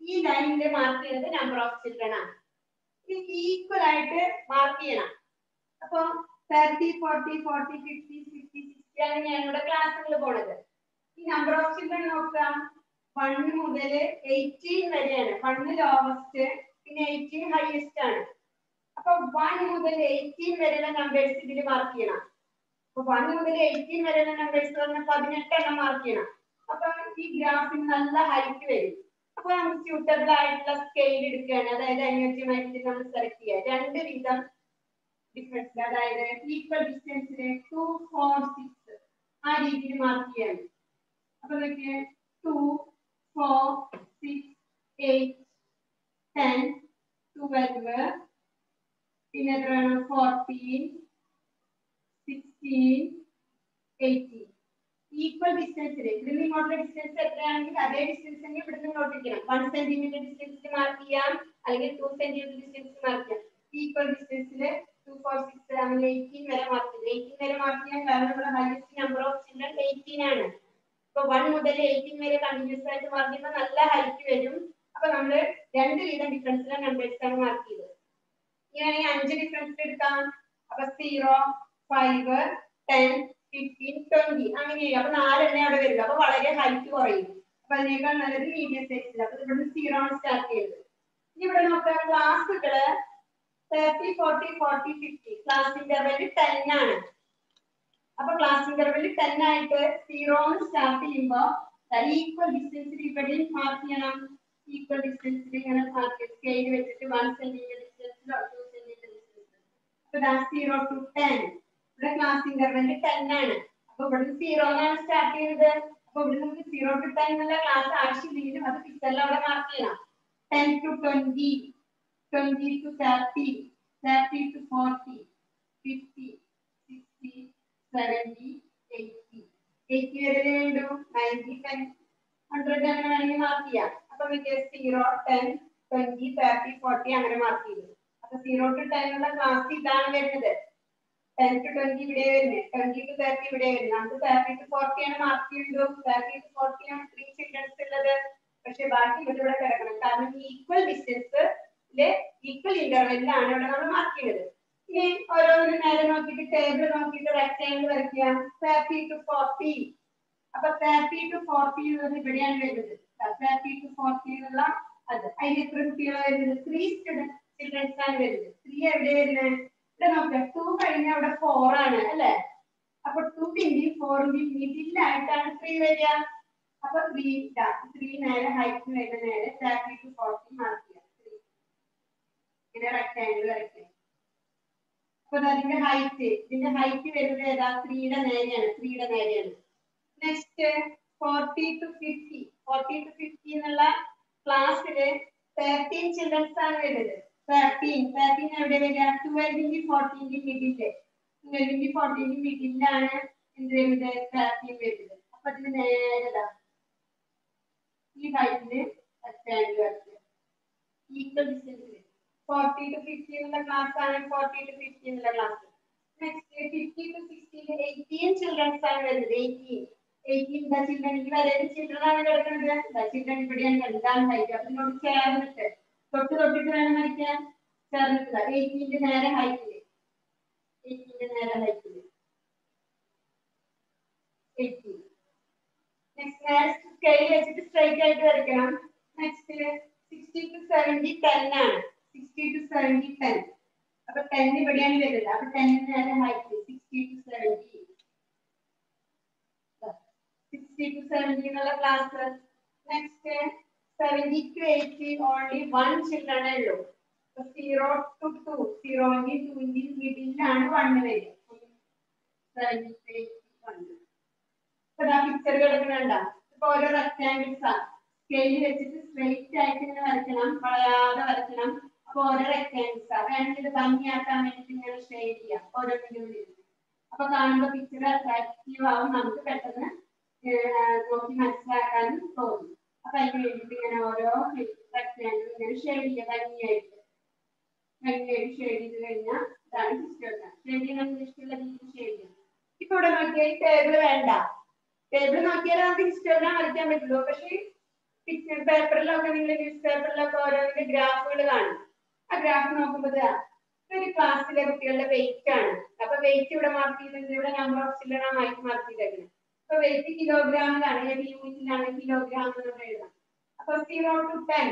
ഈ ലൈനിൽ മാർക്ക് ചെയ്യുന്നത് നമ്പർ ഓഫ് ചിൽഡ്രൻ ആണ്. ഈക്വൽ ആയിട്ട് മാർക്ക് ചെയ്യണം. അപ്പൊ thirty forty forty fifty sixty sixty അങ്ങനെയാണ് ഇവിടെ ക്ലാസ്സുകൾ പോണത്. ഈ നമ്പർ ഓഫ് ചിൽഡ്രൻ നോക്കാം വൺ മുതൽ എയ്റ്റീൻ വരെയാണ്. വണ്ണ് ലോവസ്റ്റ് പിന്നെ എയ്റ്റീൻ ഹൈയസ്റ്റ് ആണ്. അപ്പൊ വൺ മുതൽ എയ്റ്റീൻ വരെയുള്ള നമ്പേഴ്സ് ഇതിൽ മാർക്ക് ചെയ്യണം. അപ്പൊ വൺ മുതൽ എയ്റ്റീൻ വരെയുള്ള നമ്പേഴ്സ് പറഞ്ഞാൽ പതിനെട്ടെണ്ണം മാർക്ക് ചെയ്യണം. അപ്പൊ ഈ ഗ്രാഫിന് നല്ല ഹൈറ്റ് വരും. അപ്പൊ നമുക്ക് സ്യൂട്ടബിൾ ആയിട്ടുള്ള സ്കെയിൽ എടുക്കുകയാണ്. അതായത് അനുയോജ്യമായിട്ട് നമ്മൾ സെലക്ട് ചെയ്യുക. രണ്ട് വിധം ഡിഫറൻസ് അതായത് ഈക്വൽ ഡിസ്റ്റൻസിന് ടു ഫോർ സിക്സ് ആ രീതിയിൽ മാർക്ക് ചെയ്യാണ്. അപ്പൊ നോക്കിയേ two four six eight ten twelve പിന്നെ എത്രയാണ് ഫോർട്ടീൻ സിക്സ്റ്റീൻ എയ്റ്റീൻ ഈക്വൽ ഡിസ്റ്റൻസിൽ ഇവിടുന്ന് ഇങ്ങോട്ടുള്ള ഡിസ്റ്റൻസ് എത്രയാണെങ്കിൽ അതേ ഡിസ്റ്റൻസ് തന്നെ ഇവിടുന്ന് ഇങ്ങോട്ടിരിക്കണം വൺ സെന്റിമീറ്റർ ഡിസ്റ്റൻസിൽ മാർക്ക് ചെയ്യാം. അല്ലെങ്കിൽ ടു സെന്റിമീറ്റർ ഡിസ്റ്റൻസിൽ മാർക്ക് ചെയ്യാം. ഈക്വൽ ഡിസ്റ്റൻസിൽ ടു ഫോർ സിക്സ് അങ്ങനെ എയ്റ്റീൻ വരെ മാർക്ക് ചെയ്യും. എയ്റ്റീൻ വരെ മാർക്ക് ചെയ്യാൻ കാരണം നമ്മുടെ highest number of children eighteen ആണ്. ഇപ്പൊ വൺ മുതൽ എയ്റ്റീൻ വരെ കണ്ടിന്യൂസ് ആയിട്ട് മാർക്ക് ചെയ്യുമ്പോൾ നല്ല ഹൈറ്റ് വരും. അപ്പൊ നമ്മൾ രണ്ട് വീതം ഡിഫറൻസിലെ നമ്പേഴ്സ് ആണ് മാർക്ക് ചെയ്തത്. ഇങ്ങനെ അഞ്ച് ഡിഫറൻസ് എടുക്കാം. അപ്പൊ zero five ten fifteen twenty അങ്ങനെ അപ്പൊ നാലെണ്ണേ അവിടെ വരില്ല അപ്പൊ വളരെ ഹൈറ്റ് കുറയും. അപ്പൊ അതിനേക്കാൾ നല്ലത് മീഡിയം സൈസിൽ അപ്പൊ ഇവിടെ സീറോ ആണ് സ്റ്റാർട്ട് ചെയ്തത്. ഇനി ഇവിടെ നോക്കാം. ക്ലാസ്സുകൾ thirty forty forty fifty class interval ten ആണ്. അപ്പൊ ക്ലാസ് ഇന്റർവെൽ ടെൻ ആയിട്ട് സീറോ സ്റ്റാർട്ട് ചെയ്യുമ്പോ ഈക്വൽ ഡിസ്റ്റൻസിൽ ഇവിടെയും മാർക്ക് ചെയ്യണം. ഈക്വൽ ഡിസ്റ്റൻസിൽ ഇങ്ങനെ സ്കെയിൽ വെച്ചിട്ട് വൺ സെന്റിമീറ്റർ ഡിസ്റ്റൻസിലോ ടു സെന്റിമീറ്റർ ഡിസ്റ്റൻസിലോ അപ്പൊ സീറോ ടു ടെൻ ഇവിടെ ക്ലാസ് ഇന്റർവെൽ ടെൻ ആണ്. അപ്പൊ ഇവിടുന്ന് സീറോ എന്നാണ് സ്റ്റാർട്ട് ചെയ്യുന്നത് അപ്പൊ ഇവിടെ നമുക്ക് സീറോ ടു ടെൻ എന്നുള്ള ക്ലാസ് ആവശ്യമില്ലെങ്കിലും അത് പിക്ചറിൽ അവിടെ മാർക്ക് ചെയ്യണം ten to twenty twenty to thirty thirty to forty fifty sixty seventy eighty eighty വരെ വേണ്ടു നയന്റി ടെൻ ഹൺഡ്രഡ് അങ്ങനെ വേണമെങ്കിൽ മാർക്ക് ചെയ്യാം. അപ്പൊ നമുക്ക് zero ten twenty thirty forty അങ്ങനെ മാർക്ക് ചെയ്തു. അപ്പൊ സീറോ ടു ടെൻ ഉള്ള ക്ലാസ് ഇതാണ് വരുന്നത്. ടെൻ ടു ട്വന്റി ഇവിടെ വരുന്നത്. ട്വന്റി ടു തേർട്ടി ഇവിടെ വരുന്നത്. നമുക്ക് തേർട്ടി ടു ഫോർട്ടി ആണ് മാർക്ക് ചെയ്യുള്ളൂ തേർട്ടി ടു ഫോർട്ടി ആണ് ത്രീ ചിൽഡ്രൻസ് ഉള്ളത്. പക്ഷെ ബാക്കി ഇവിടെ കിടക്കണം. കാരണം ഈക്വൽ ഡിസ്റ്റൻസ് ഈക്വൽ ഇന്റർവെല്ലാണ് ഇവിടെ നമ്മൾ മാർക്ക് ചെയ്യുന്നത് ഇനി ഓരോന്നിനും നേരെ നോക്കിയിട്ട് ടേബിൾ നോക്കിയിട്ട് റെക്ടാങ്കിൾ വരയ്ക്കുക. തേർട്ടി ടു ഫോർട്ടി അപ്പൊ തേർട്ടി ടു ഫോർട്ടി എന്നുള്ളത് ഇവിടെയാണ് വരുന്നത്. ഫോർട്ടി എന്നുള്ള അത്. അതിന്റെ എത്ര കുട്ടികളെ വരുന്നത് ത്രീ സ്റ്റുഡൻസ് ആണ് വരുന്നത്. ത്രീ എവിടെ വരുന്നത്? ഇവിടെ നോക്കാം. ടു കഴിഞ്ഞ അവിടെ ഫോർ ആണ് അല്ലെ? അപ്പൊ ടുവിന്റെയും ഫോറിന്റെയും മിഡിലായിട്ടാണ് ത്രീ വരിക. അപ്പൊ ത്രീ ത്രീ നേരെ ഹൈറ്റിന് വരുന്ന നേരെ തേർട്ടി ടു ഫോർട്ടി മാർക്ക് ചെയ്യാം ത്രീ ഇങ്ങനെ റെക്ടാങ്കിൾ വരയ്ക്കുക. അപ്പൊ അതിന്റെ ഹൈറ്റ് ഇതിന്റെ ഹൈറ്റ് വരുന്നത് ഏതാ? ത്രീയുടെ നേരെയാണ്. ത്രീയുടെ നേരെയാണ്. Next forty to fifty forty to fifty എന്നുള്ള ക്ലാസ്സിൽ തേർട്ടീൻ ചിൽഡ്രൻസ് ആണ് വരുന്നത്. തേർട്ടീൻ തേർട്ടീൻ എവിടെ വരിക? ട്വൽവിന്റെ ഫോർട്ടീന്റെ മിഡിൽ ട്വൽവിന്റെ ഫോർട്ടീന്റെ മിഡിലാണ് എന്ത് വരുന്നത്? തേർട്ടീൻ വരുന്നത്. അപ്പൊ അതിന് നേരെ ഈ ഹൈറ്റിൽ റെക്ടാങ്കിൾ വരയ്ക്കുക ഈക്വൽ ഡിസ്റ്റൻസിൽ ഫോർട്ടി ടു ഫിഫ്റ്റി എന്നുള്ള ക്ലാസ് ആണ് ഫോർട്ടി ടു ഫിഫ്റ്റി എന്നുള്ള ക്ലാസ് നെക്സ്റ്റ് ഫിഫ്റ്റി ടു സിക്സ്റ്റിയിൽ എയ്റ്റീൻ ചിൽഡ്രൻസ് ആണ് വരുന്നത്. എയ്റ്റീൻ എയ്റ്റീൻ ചേർന്നിട്ട് നേരെ നേരെ നെക്സ്റ്റ് ടു ടെൻ ആണ്. സിക്സ്റ്റി ടു ഇവിടെയാണ് വരുന്നത്. അപ്പൊ ടെന്നിന് നേരെ height sixty to seventy sixty to seventy എന്നുള്ള class next seventy to eighty only one ചിൽഡ്രനേ ഉള്ളൂ സീറോ ടു ടു സീറോന്റെയും ടൂന്റെയും മിഡിലാണ് വണ്ണ് വരിക. സെവന്റി ടു എയ്റ്റി വണ്ണ് ഇപ്പൊ പിക്ചർ കിടക്കുന്നുണ്ട. ഇപ്പൊ ഓരോ റെക്ടാങ്കിൾസ് ആണ് സ്കെയിൽ വെച്ചിട്ട് സ്ട്രെയിറ്റ് ആയിട്ട് ഇങ്ങനെ വരയ്ക്കണം. വളയാതെ വരയ്ക്കണം. അപ്പൊ ഓരോ റെക്ടാങ്കിൾസ് ആ. വേണമെങ്കിൽ ഇത് ഭംഗിയാക്കാൻ വേണ്ടിട്ട് ഇങ്ങനെ ഷെയ്ഡ് ചെയ്യാം. ഓരോന്നിനും അപ്പൊ കാണുമ്പോ പിക്ചർ അട്രാക്റ്റീവ് ആവും. നമുക്ക് പെട്ടെന്ന് നോക്കി മനസ്സിലാക്കാനും തോന്നും അപ്പൊ അതിന് വേണ്ടിട്ട് ഇങ്ങനെ ഓരോ റെക്ടാങ്കിൾ ഇങ്ങനെ ഷെയ്ഡ് ചെയ്യുക ഭംഗിയായിട്ട് ഭംഗിയായിട്ട് ഷെയ്ഡ് ചെയ്ത് കഴിഞ്ഞാൽ ഇതാണ് സിസ്റ്റം ഷെയ്ഡ് ചെയ്യാൻ ഇഷ്ടമുള്ള രീതിയിൽ ഷെയ്ഡ് ചെയ്യാം ഇപ്പൊ ഇവിടെ നോക്കിയാൽ ടേബിൾ വേണ്ട ടേബിൾ നോക്കിയാൽ നമുക്ക് ഹിസ്റ്റോഗ്രാം വരയ്ക്കാൻ പറ്റുള്ളൂ പക്ഷേ പിക്ചർ പേപ്പറിലൊക്കെ നിങ്ങൾ ന്യൂസ് പേപ്പറിലൊക്കെ ഓരോന്നിന്റെ ഗ്രാഫുകൾ കാണും ആ ഗ്രാഫ് നോക്കുമ്പോൾ ഒരു ക്ലാസ്സിലെ കുട്ടികളുടെ വെയിറ്റ് ആണ് അപ്പൊ വെയിറ്റ് ഇവിടെ മാർക്ക് ചെയ്തിട്ടുണ്ട് ഇവിടെ നമ്പർ ഓഫ് ആയിട്ട് മാർക്ക് ചെയ്തേക്കുന്നത് അപ്പൊ വെയിറ്റ് കിലോഗ്രാമിലാണ് അല്ലെങ്കിൽ യൂണിറ്റിലാണ് കിലോഗ്രാം എന്ന് എഴുതാം. അപ്പൊ സീറോ ടു ടെൻ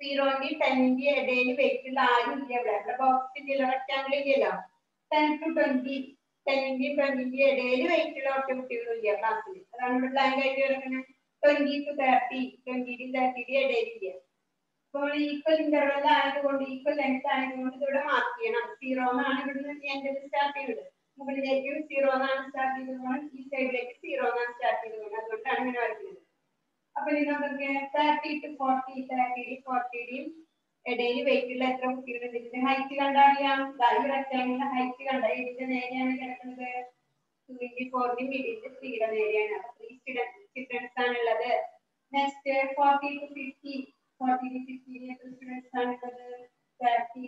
സീറോന്റെ ടെന്നിന്റെ ഇടയിൽ വെയിറ്റ് ഉള്ള ആരും ഇല്ല ഇവിടെ. ഇവിടെ ബോക്സിന്റെ റെക്ടാങ്കിൾ ഇല്ലല്ലോ ടെൻ ടു ട്വന്റി ടെന്നിന്റെയും ട്വന്റിന്റെ ഇടയിൽ വെയിറ്റ് ഉള്ള ഒറ്റ കുട്ടികളും ഇല്ല ക്ലാസ്സിൽ അതാണ് ഇവിടെ ബ്ലാങ്ക് ആയിട്ട് കിടക്കുന്നത് ട്വന്റി ടു തേർട്ടി ട്വന്റിയുടെയും തേർട്ടിയുടെയും ഇല്ല അപ്പോൾ ഈക്വൽ ഇന്റർവെൽ ആയതുകൊണ്ട് ഈക്വൽ ലെങ്ത് ആയതുകൊണ്ട് ഇതിവിടെ മാർക്ക് ചെയ്യണം. സീറോ എന്നാണ് ഇവിടുന്ന് എന്റെ സ്റ്റാർട്ട് ചെയ്യുന്നത് മുകളിലേക്കും സീറോ എന്നാണ് സ്റ്റാർട്ട് ചെയ്തത് ഈ സൈഡിലേക്ക് സീറോ എന്നാണ് സ്റ്റാർട്ട് ചെയ്തത് അതുകൊണ്ടാണ് ഇങ്ങനെ വരയ്ക്കുന്നത്. അപ്പൊ ഇനി നമുക്ക് തേർട്ടി ടു ഫോർട്ടി തേർട്ടിയുടെയും ഫോർട്ടിയുടെയും ഇടയിൽ വെയിറ്റ് ഉള്ള എത്ര കുട്ടികളുണ്ട്? ഇതിന്റെ ഹൈറ്റ് കണ്ടറിയാം. ഈ റെക്ടാങ്കിളിന്റെ ഹൈറ്റ് കണ്ട? ഇതിന്റെ നേരെയാണ് കിടക്കുന്നത്. ട്വന്റി ഫോറിന്റെയും മിഡിലിന്റെ ത്രീയുടെ നേരെയാണ്. അപ്പൊ ത്രീ ചിൽഡ്രൻസ് ആണ് ഉള്ളത്. Next forty to fifty forty to fifty എത്ര സ്റ്റുഡൻസ് ആണ് ഉള്ളത്? തേർട്ടി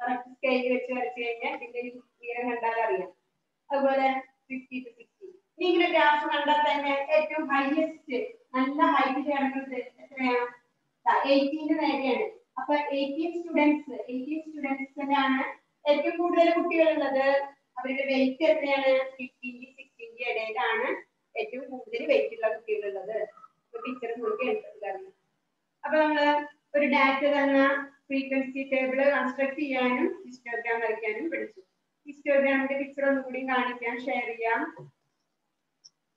കറക്റ്റ് സ്കെയിൽ വെച്ച് വരച്ചു കഴിഞ്ഞാൽ ഇതിന്റെ ഉയരം കണ്ടാൽ അറിയാം അതുപോലെ ഫിഫ്റ്റി ടു സിക്സ്റ്റി ഇങ്ങനെ ഗ്രാഫ് കണ്ടാൽ തന്നെ ഏറ്റവും ഹൈയസ്റ്റ് നല്ല ഹൈറ്റ് കിടക്കുന്നത് എത്രയാണ്? എയ്റ്റീന് നേരെയാണ്. അപ്പൊ എയ്റ്റീൻ സ്റ്റുഡൻസ് എയ്റ്റീൻ തന്നെയാണ് ഏറ്റവും കൂടുതൽ കുട്ടികളുള്ളത്. അവരുടെ വെയിറ്റ് എത്രയാണ്? ഫിഫ്റ്റീന്റെ സിക്സ്റ്റീന്റെ ഇടയിലാണ് ഏറ്റവും കൂടുതൽ വെയിറ്റ് ഉള്ള കുട്ടികളുള്ളത്. ടീച്ചർ നോക്കി എടുത്തിട്ടുണ്ടായിരുന്നു. അപ്പൊ നമ്മൾ ഒരു ഡാറ്റ തന്ന ഫ്രീക്വൻസി ടേബിൾ കൺസ്ട്രക്ട് ചെയ്യാനും ഹിസ്റ്റോഗ്രാം വരയ്ക്കാനും പഠിച്ചു. ഹിസ്റ്റോഗ്രാമിന്റെ പിക്ചർ ഒന്നുകൂടി കാണിക്കാം ഷെയർ ചെയ്യാം.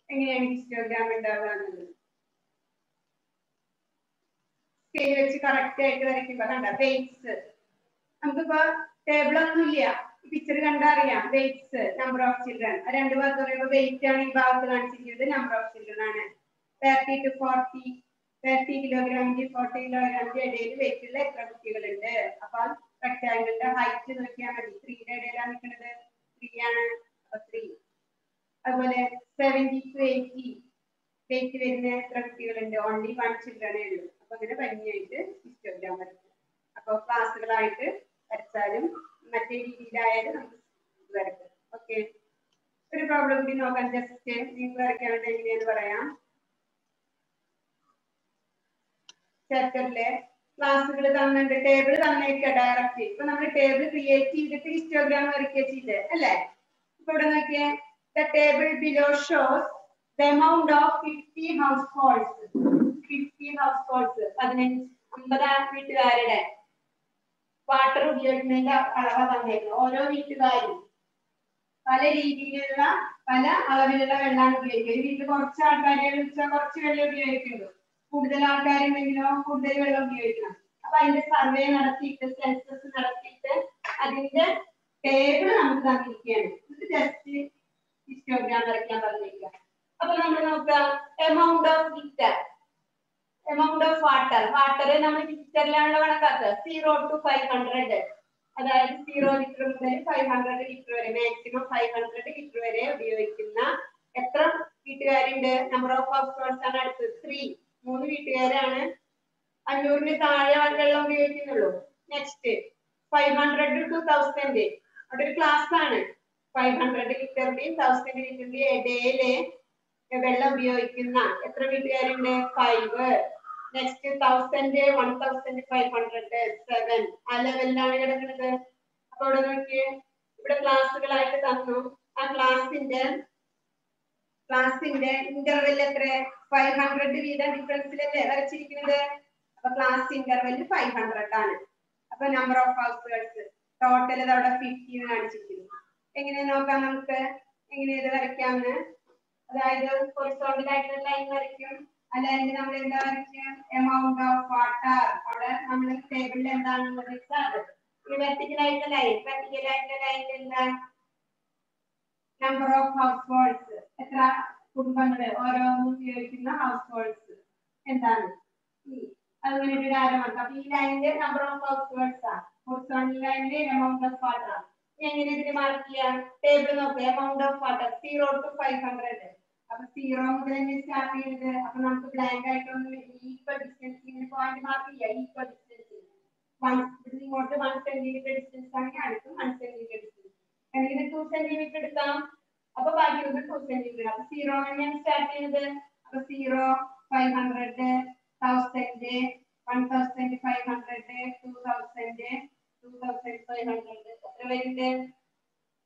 എങ്ങനെയാണ് ഹിസ്റ്റോഗ്രാം ഉണ്ടാവുക വെച്ച് കറക്റ്റ് ആയിട്ട് വരയ്ക്കുമ്പോ കണ്ട? വെയിറ്റ്സ് നമുക്കിപ്പോ ടേബിൾ ഒന്നും ഇല്ല. പിക്ചർ കണ്ടറിയാം വെയിറ്റ്സ് നമ്പർ ഓഫ് ചിൽഡ്രൻ രണ്ട് ഭാഗത്ത് പറയുമ്പോൾ വെയിറ്റ് ആണ് ഈ ഭാഗത്ത് കാണിച്ചിരിക്കുന്നത്. നമ്പർ ഓഫ് ചിൽഡ്രൻ ആണ്. തേർട്ടി ടു ഫോർട്ടി തേർട്ടി കിലോഗ്രാമിന്റെ ഫോർട്ടി കിലോഗ്രാമിന്റെ ഇടയിൽ വെയിറ്റ് ഉള്ള എത്ര കുട്ടികളുണ്ട്? അപ്പൊ റെക്ടാങ്കിളിന്റെ ഹൈറ്റ് നോക്കിയാൽ മതി ത്രീയുടെ ഇടയിലാണ് നിൽക്കുന്നത്. ത്രീ ആണ്. അപ്പൊ ത്രീ അതുപോലെ സെവന്റി ടു എയ്റ്റി വെയിറ്റ് വരുന്ന എത്ര കുട്ടികളുണ്ട്? ഓൺലി വൺ ചിൽഡ്രനെ ഉള്ളൂ. അപ്പൊ അങ്ങനെ ഭംഗിയായിട്ട് ഹിസ്റ്റോഗ്രാം വരയ്ക്കും. അപ്പൊ ക്ലാസ്സുകളായിട്ട് വരച്ചാലും മറ്റേ രീതിയിലായാലും നമുക്ക് വരക്കാം ഓക്കെ ഒരു പ്രോബ്ലം കൂടി നോക്കാം. ജസ്റ്റ് നിങ്ങൾക്ക് വരയ്ക്കാനായിട്ട് എങ്ങനെയാന്ന് പറയാം. ചാപ്റ്ററിലെ ക്ലാസ്സുകൾ തന്നിട്ടുണ്ട് ടേബിൾ തന്നേക്ക ഡയറക്റ്റ് ഇപ്പൊ നമ്മൾ ടേബിൾ ക്രിയേറ്റ് ചെയ്തിട്ട് ഹിസ്റ്റോഗ്രാം വരയ്ക്കുക ചെയ്ത് അല്ലെ? ഇപ്പൊ ഇവിടെ നോക്കിയേ table below shows the amount of fifty households fifty households പതിനഞ്ച് അമ്പതാം വീട്ടുകാരുടെ വാട്ടർ ഉപയോഗിക്കുന്നതിന്റെ അളവ് തന്നേക്കുന്നത് ഓരോ വീട്ടുകാരും പല രീതിയിലുള്ള പല അളവിലുള്ള വെള്ളമാണ് ഉപയോഗിക്കുക ഒരു വീട്ടിൽ കുറച്ച് ആൾക്കാരെ വിളിച്ചാൽ കുറച്ച് വെള്ളം ഉപയോഗിക്കുള്ളൂ. കൂടുതൽ ആൾക്കാരുണ്ടെങ്കിലോ കൂടുതൽ വെള്ളം ഉപയോഗിക്കണം. അപ്പൊ അതിന്റെ സർവേ നടത്തിയിട്ട് സെൻസസ് നടത്തിയിട്ട് അതിന്റെ ടേബിൾ നമുക്ക് തന്നിരിക്കുകയാണ്. ഇത് ജസ്റ്റ് ഹിസ്റ്റോഗ്രാം വരയ്ക്കാൻ പറഞ്ഞിരിക്കുക. അപ്പൊ നമ്മൾ നോക്കുക amount of litre amount of water water നമ്മൾ ലിറ്ററിലാണല്ലോ കണക്കാക്കുക. സീറോ ടു ഫൈവ് ഹൺഡ്രഡ് അതായത് സീറോ ലിറ്റർ മുതൽ ഫൈവ് ഹൺഡ്രഡ് ലിറ്റർ വരെ മാക്സിമം ഫൈവ് ഹൺഡ്രഡ് ലിറ്റർ വരെ ഉപയോഗിക്കുന്ന എത്ര വീട്ടുകാരുണ്ട്? നമ്പർ ഓഫ് ഹൗസ് ഹോൾസ് ആണ് അടുത്തത്. ത്രീ മൂന്ന് വീട്ടുകാരാണ്. അഞ്ഞൂറിന് താഴെ വെള്ളം ഉപയോഗിക്കുന്നുള്ളൂ. Next five hundred to thousand ഒരു ക്ലാസ് ആണ്. ഫൈവ് ഹൺഡ്രഡ് ലിറ്ററിന്റെയും തൗസൻഡ് ലിറ്ററിന്റെയും ഇടയിൽ വെള്ളം ഉപയോഗിക്കുന്ന എത്ര വീട്ടുകാരുണ്ട്? Five next thousand one thousand five hundred seven ആ ലെവലിലാണ് കിടക്കുന്നത്. അപ്പൊ ഇവിടെ നോക്കിയേ. ഇവിടെ ക്ലാസ്സുകളായിട്ട് തന്നു. ആ ക്ലാസിന്റെ ക്ലാസിന്റെ ഇന്റർവെൽ എത്ര ഫൈവ് ഹൺഡ്രഡ് വീതം ഡിഫറൻസിലല്ലേ വരച്ചിരിക്കുന്നത്? അപ്പൊ ക്ലാസ് ഇന്റർവെൽ ഫൈവ് ഹൺഡ്രഡ് ആണ്. അപ്പൊ നമ്പർ ഓഫ് ഹൗസുകൾസ് ടോട്ടൽ ഇത് അവിടെ ഫിഫ്റ്റീൻ കാണിച്ചിരിക്കുന്നു. എങ്ങനെ നോക്കാം നമുക്ക്? എങ്ങനെ ഇത് വരയ്ക്കാമെന്ന്? അതായത് ഹൊറിസോണ്ടൽ ആയിട്ടുള്ള ലൈൻ വരയ്ക്കും. അല്ലെങ്കിൽ നമ്മൾ എന്താ വരയ്ക്കും എമൗണ്ട് ഓഫ് വാട്ടർ അവിടെ നമ്മൾ ടേബിളിൽ എന്താണെന്നുള്ളത് വെച്ചാൽ ഈ വെർട്ടിക്കൽ ആയിട്ടുള്ള ലൈൻ വെർട്ടിക്കൽ ആയിട്ടുള്ള ലൈൻ എന്താ? നമ്പർ ഓഫ് ഹൗസ് ഹോൾസ് എത്ര കുടുംബങ്ങൾ ഓരോന്നും ഉപയോഗിക്കുന്ന ഹൗസ് വേർഡ്സ് എന്താണ്? അങ്ങനെ ഒരു ഡയറമാണ് അപ്പൊ ഈ ലൈനിന്റെ number of of table of two മുതൽ സ്റ്റാർട്ട് നമുക്ക് മാർക്ക് വൺ ഇങ്ങോട്ട് വൺ സെന്റിമീറ്റർ ഡിസ്റ്റൻസ് ആണെങ്കിൽ അടുത്ത് വൺ സെന്റിമീറ്റർ ഡിസ്റ്റൻസ് അല്ലെങ്കിൽ ടു സെന്റിമീറ്റർ എടുക്കാം. അപ്പൊ ബാക്കിയുള്ളത് ടു സെന്റിമീറ്റർ അപ്പൊ സീറോ തന്നെയാണ് സ്റ്റാർട്ട് ചെയ്യുന്നത് അപ്പൊ zero five hundred thousand one thousand five hundred two thousand two thousand five hundred എത്ര വരുന്നുണ്ട്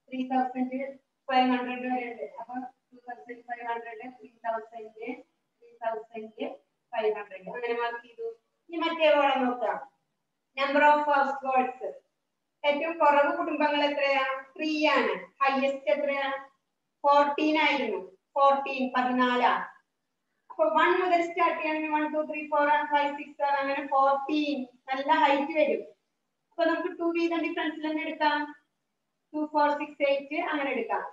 ത്രീ തൗസൻഡ് ഫൈവ് ഹൺഡ്രഡ് വരെ ഉണ്ട് അപ്പൊ two thousand five hundred three thousand three thousand five hundred അങ്ങനെ മാർക്ക് ചെയ്തു. ഇനി മറ്റേ പോലെ നോക്കാം. നമ്പർ ഓഫ് ഹൗസ് ഹോൾഡ്സ് ഏറ്റവും കുറവ് കുടുംബങ്ങൾ എത്രയാ? ത്രീ ആണ്. ഹയസ്റ്റ് എത്രയാ? ഫോർട്ടീൻ ആയിരുന്നു. ഫോർട്ടീൻ പതിനാലാ അപ്പൊ വൺ മുതൽ സ്റ്റാർട്ട് ചെയ്യണമെങ്കിൽ വൺ ടു ത്രീ ഫോർ ആണ് ഫൈവ് സിക്സ് സെവൻ അങ്ങനെ ഫോർട്ടീൻ നല്ല ഹൈറ്റ് വരും. അപ്പൊ നമുക്ക് ടു വീതം ഡിഫറൻസിൽ തന്നെ എടുക്കാം. ടു ഫോർ സിക്സ് എയ്റ്റ് അങ്ങനെ എടുക്കാം.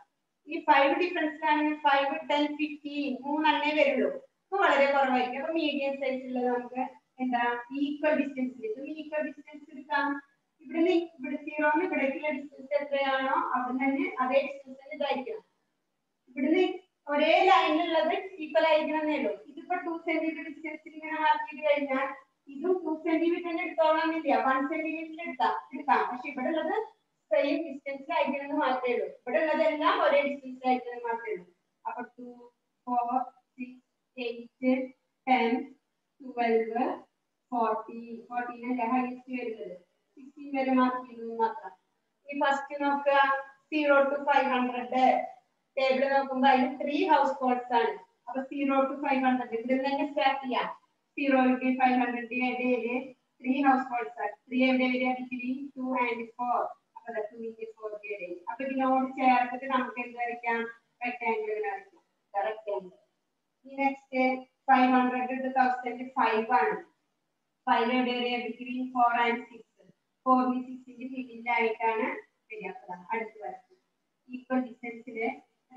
ഈ ഫൈവ് ഡിഫറൻസിലാണെങ്കിൽ ഫൈവ് ടെൻ ഫിഫ്റ്റീൻ മൂന്നെണ്ണേ വരുള്ളൂ. അപ്പൊ വളരെ കുറവായിരിക്കും. അപ്പൊ മീഡിയം ഉള്ളത് നമുക്ക് എന്താ? ഈക്വൽ ഡിസ്റ്റൻസിൽ ഈക്വൽ ഡിസ്റ്റൻസ് എടുക്കാം. ഇവിടുന്ന് ഇവിടെ സീറോന്ന് ഇവിടേക്കുള്ള ഡിസ്റ്റൻസ് എത്രയാണോ അവിടെ തന്നെ അതേ ഡിസ്റ്റൻസ് ഇതായിരിക്കണം. ഇവിടുന്ന് ഒരേ ലൈനിലുള്ളത് ഈക്വൽ ആയിരിക്കണമെന്നേ ഉള്ളൂ. ഇതിപ്പോ ടു സെന്റിമീറ്റർ ഡിസ്റ്റൻസിൽ ഇങ്ങനെ മാർക്ക് ചെയ്ത് കഴിഞ്ഞാൽ ഇതും ടു സെന്റിമീറ്ററിന് എടുത്തോളണമെന്നില്ല വൺ സെന്റിമീറ്ററിൽ എടുക്കാം എടുക്കാം. പക്ഷെ ഇവിടെ ഉള്ളത് സെയിം ഡിസ്റ്റൻസിൽ ആയിരിക്കണമെന്ന് മാത്രമേ ഉള്ളൂ. ഇവിടെ ഉള്ളതെല്ലാം ഒരേ ഡിസ്റ്റൻസിൽ ആയിരിക്കണം മാത്രമേ ഉള്ളൂ. അപ്പൊ two four six eight ten twelve forty ഫോർട്ടീനല്ലേ highest വരുന്നത്? സിക്സ്റ്റീൻ വരെ മാർക്ക് ചെയ്തത് മാത്രം. ഈ ഫസ്റ്റ് നോക്കുക. Zero to five hundred table നോക്കുമ്പോൾ അതിൽ ത്രീ ഹൗസ് ബോട്ട്സ് ആണ്. അപ്പൊ സീറോ ടു ഫൈവ് ഹൺഡ്രഡ് ഇതിൽ നിന്ന് തന്നെ സ്റ്റാർട്ട് ചെയ്യാം. സീറോയ്ക്ക് ഫൈവ് ഹൺഡ്രഡ് ഇടയിൽ ത്രീ ഹൗസ് ബോട്ട്സ് ആണ്. ത്രീ എവിടെ വരിക? ഡിഗ്രി ടു ആൻഡ് ഫോർ അപ്പൊ ടു ഇന്റു ഫോർ ഇടയിൽ അപ്പൊ ഇതിനോട് ചേർത്തിട്ട് നമുക്ക് എന്ത് വരയ്ക്കാം? റെക്ടാംഗിൾ വരയ്ക്കാം. Rectangle next five hundred to thousand five ആണ്. ഫൈവ് എവിടെ വരിക? ഡിഗ്രി ഫോർ ആൻഡ് സിക്സ് ഫോറിന് സിക്സിന്റെ ആയിട്ടാണ് ശരിയാക്കുക അടുത്ത് വരുന്നത് ഈക്വൽ ഡിസ്റ്റൻസിൽ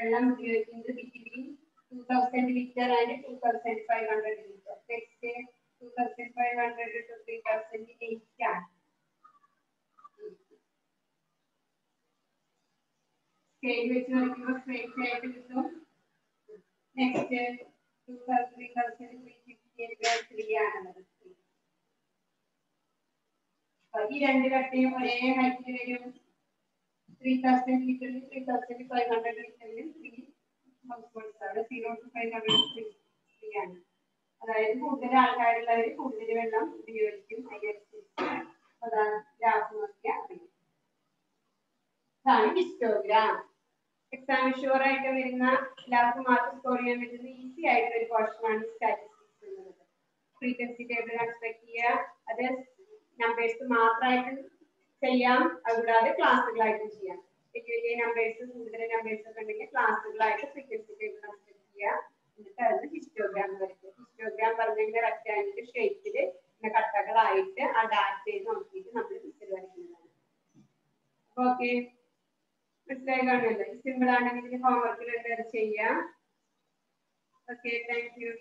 വെള്ളം ഉപയോഗിക്കുന്നത് between two thousand litre and two thousand five hundred litre next two thousand five hundred to three thousand eight ആണ്. സ്കെയിൽ വെച്ച് നോക്കുമ്പോൾ സ്ട്രേറ്റ് ആയിട്ട് കിട്ടും. Next two thousand three thousand three fifty three ആണുള്ളത് അപ്പൊ ഈ രണ്ട് കട്ടയും ഒരേ ഹൈറ്റിൽ വരും. ത്രീ തൗസൻഡ് ലിറ്ററിൽ ത്രീ തൗസൻഡ് ഫൈവ് ഹൺഡ്രഡ് ലിറ്ററിൽ ത്രീ ഹൗസ് ഹോൾഡ്സ് അവിടെ zero to five hundred three three ആണ്. അതായത് കൂടുതൽ ആൾക്കാരുള്ളവർ കൂടുതൽ വെള്ളം ഉപയോഗിക്കും അതാണ് ഗ്രാഫ് നോക്കിയാൽ അറിയും ഹിസ്റ്റോഗ്രാം എക്സാം ഷുവർ ആയിട്ട് വരുന്ന എല്ലാവർക്കും മാർക്ക് സ്കോർ ചെയ്യാൻ പറ്റുന്ന ഈസി ആയിട്ടുള്ള ഒരു പോർഷനാണ് സ്റ്റാറ്റിസ്റ്റിക്സ് എന്നുള്ളത്. ഫ്രീക്വൻസി ടേബിൾ കൺസ്ട്രക്ട് ചെയ്യുക. അത് നമ്പേഴ്സ് മാത്രമായിട്ട് ചെയ്യാം. അതുകൂടാതെ ക്ലാസ്സുകളായിട്ടും ചെയ്യാം. വലിയ വലിയ നമ്പേഴ്സ് കൂടുതൽ നമ്പേഴ്സ് ഒക്കെ ഉണ്ടെങ്കിൽ ക്ലാസ്സുകളായിട്ട് ഫ്രീക്വൻസി ടേബിൾ നമുക്ക് ചെയ്യാം. എന്നിട്ട് അതിന് ഹിസ്റ്റോഗ്രാം വരയ്ക്കുക ഹിസ്റ്റോഗ്രാം പറഞ്ഞെങ്കിൽ റെക്ടാങ്കിൾ ഷേപ്പിൽ പിന്നെ കട്ടകളായിട്ട് ആ ഡാറ്റയിൽ നോക്കിയിട്ട് നമ്മൾ പിക്ചർ വരയ്ക്കുന്നതാണ്. ഓക്കെ മനസ്സിലായി കാണുമല്ലോ? സിമ്പിൾ ആണെങ്കിൽ ഹോംവർക്കിൽ എന്താ ചെയ്യാം. Okay thank you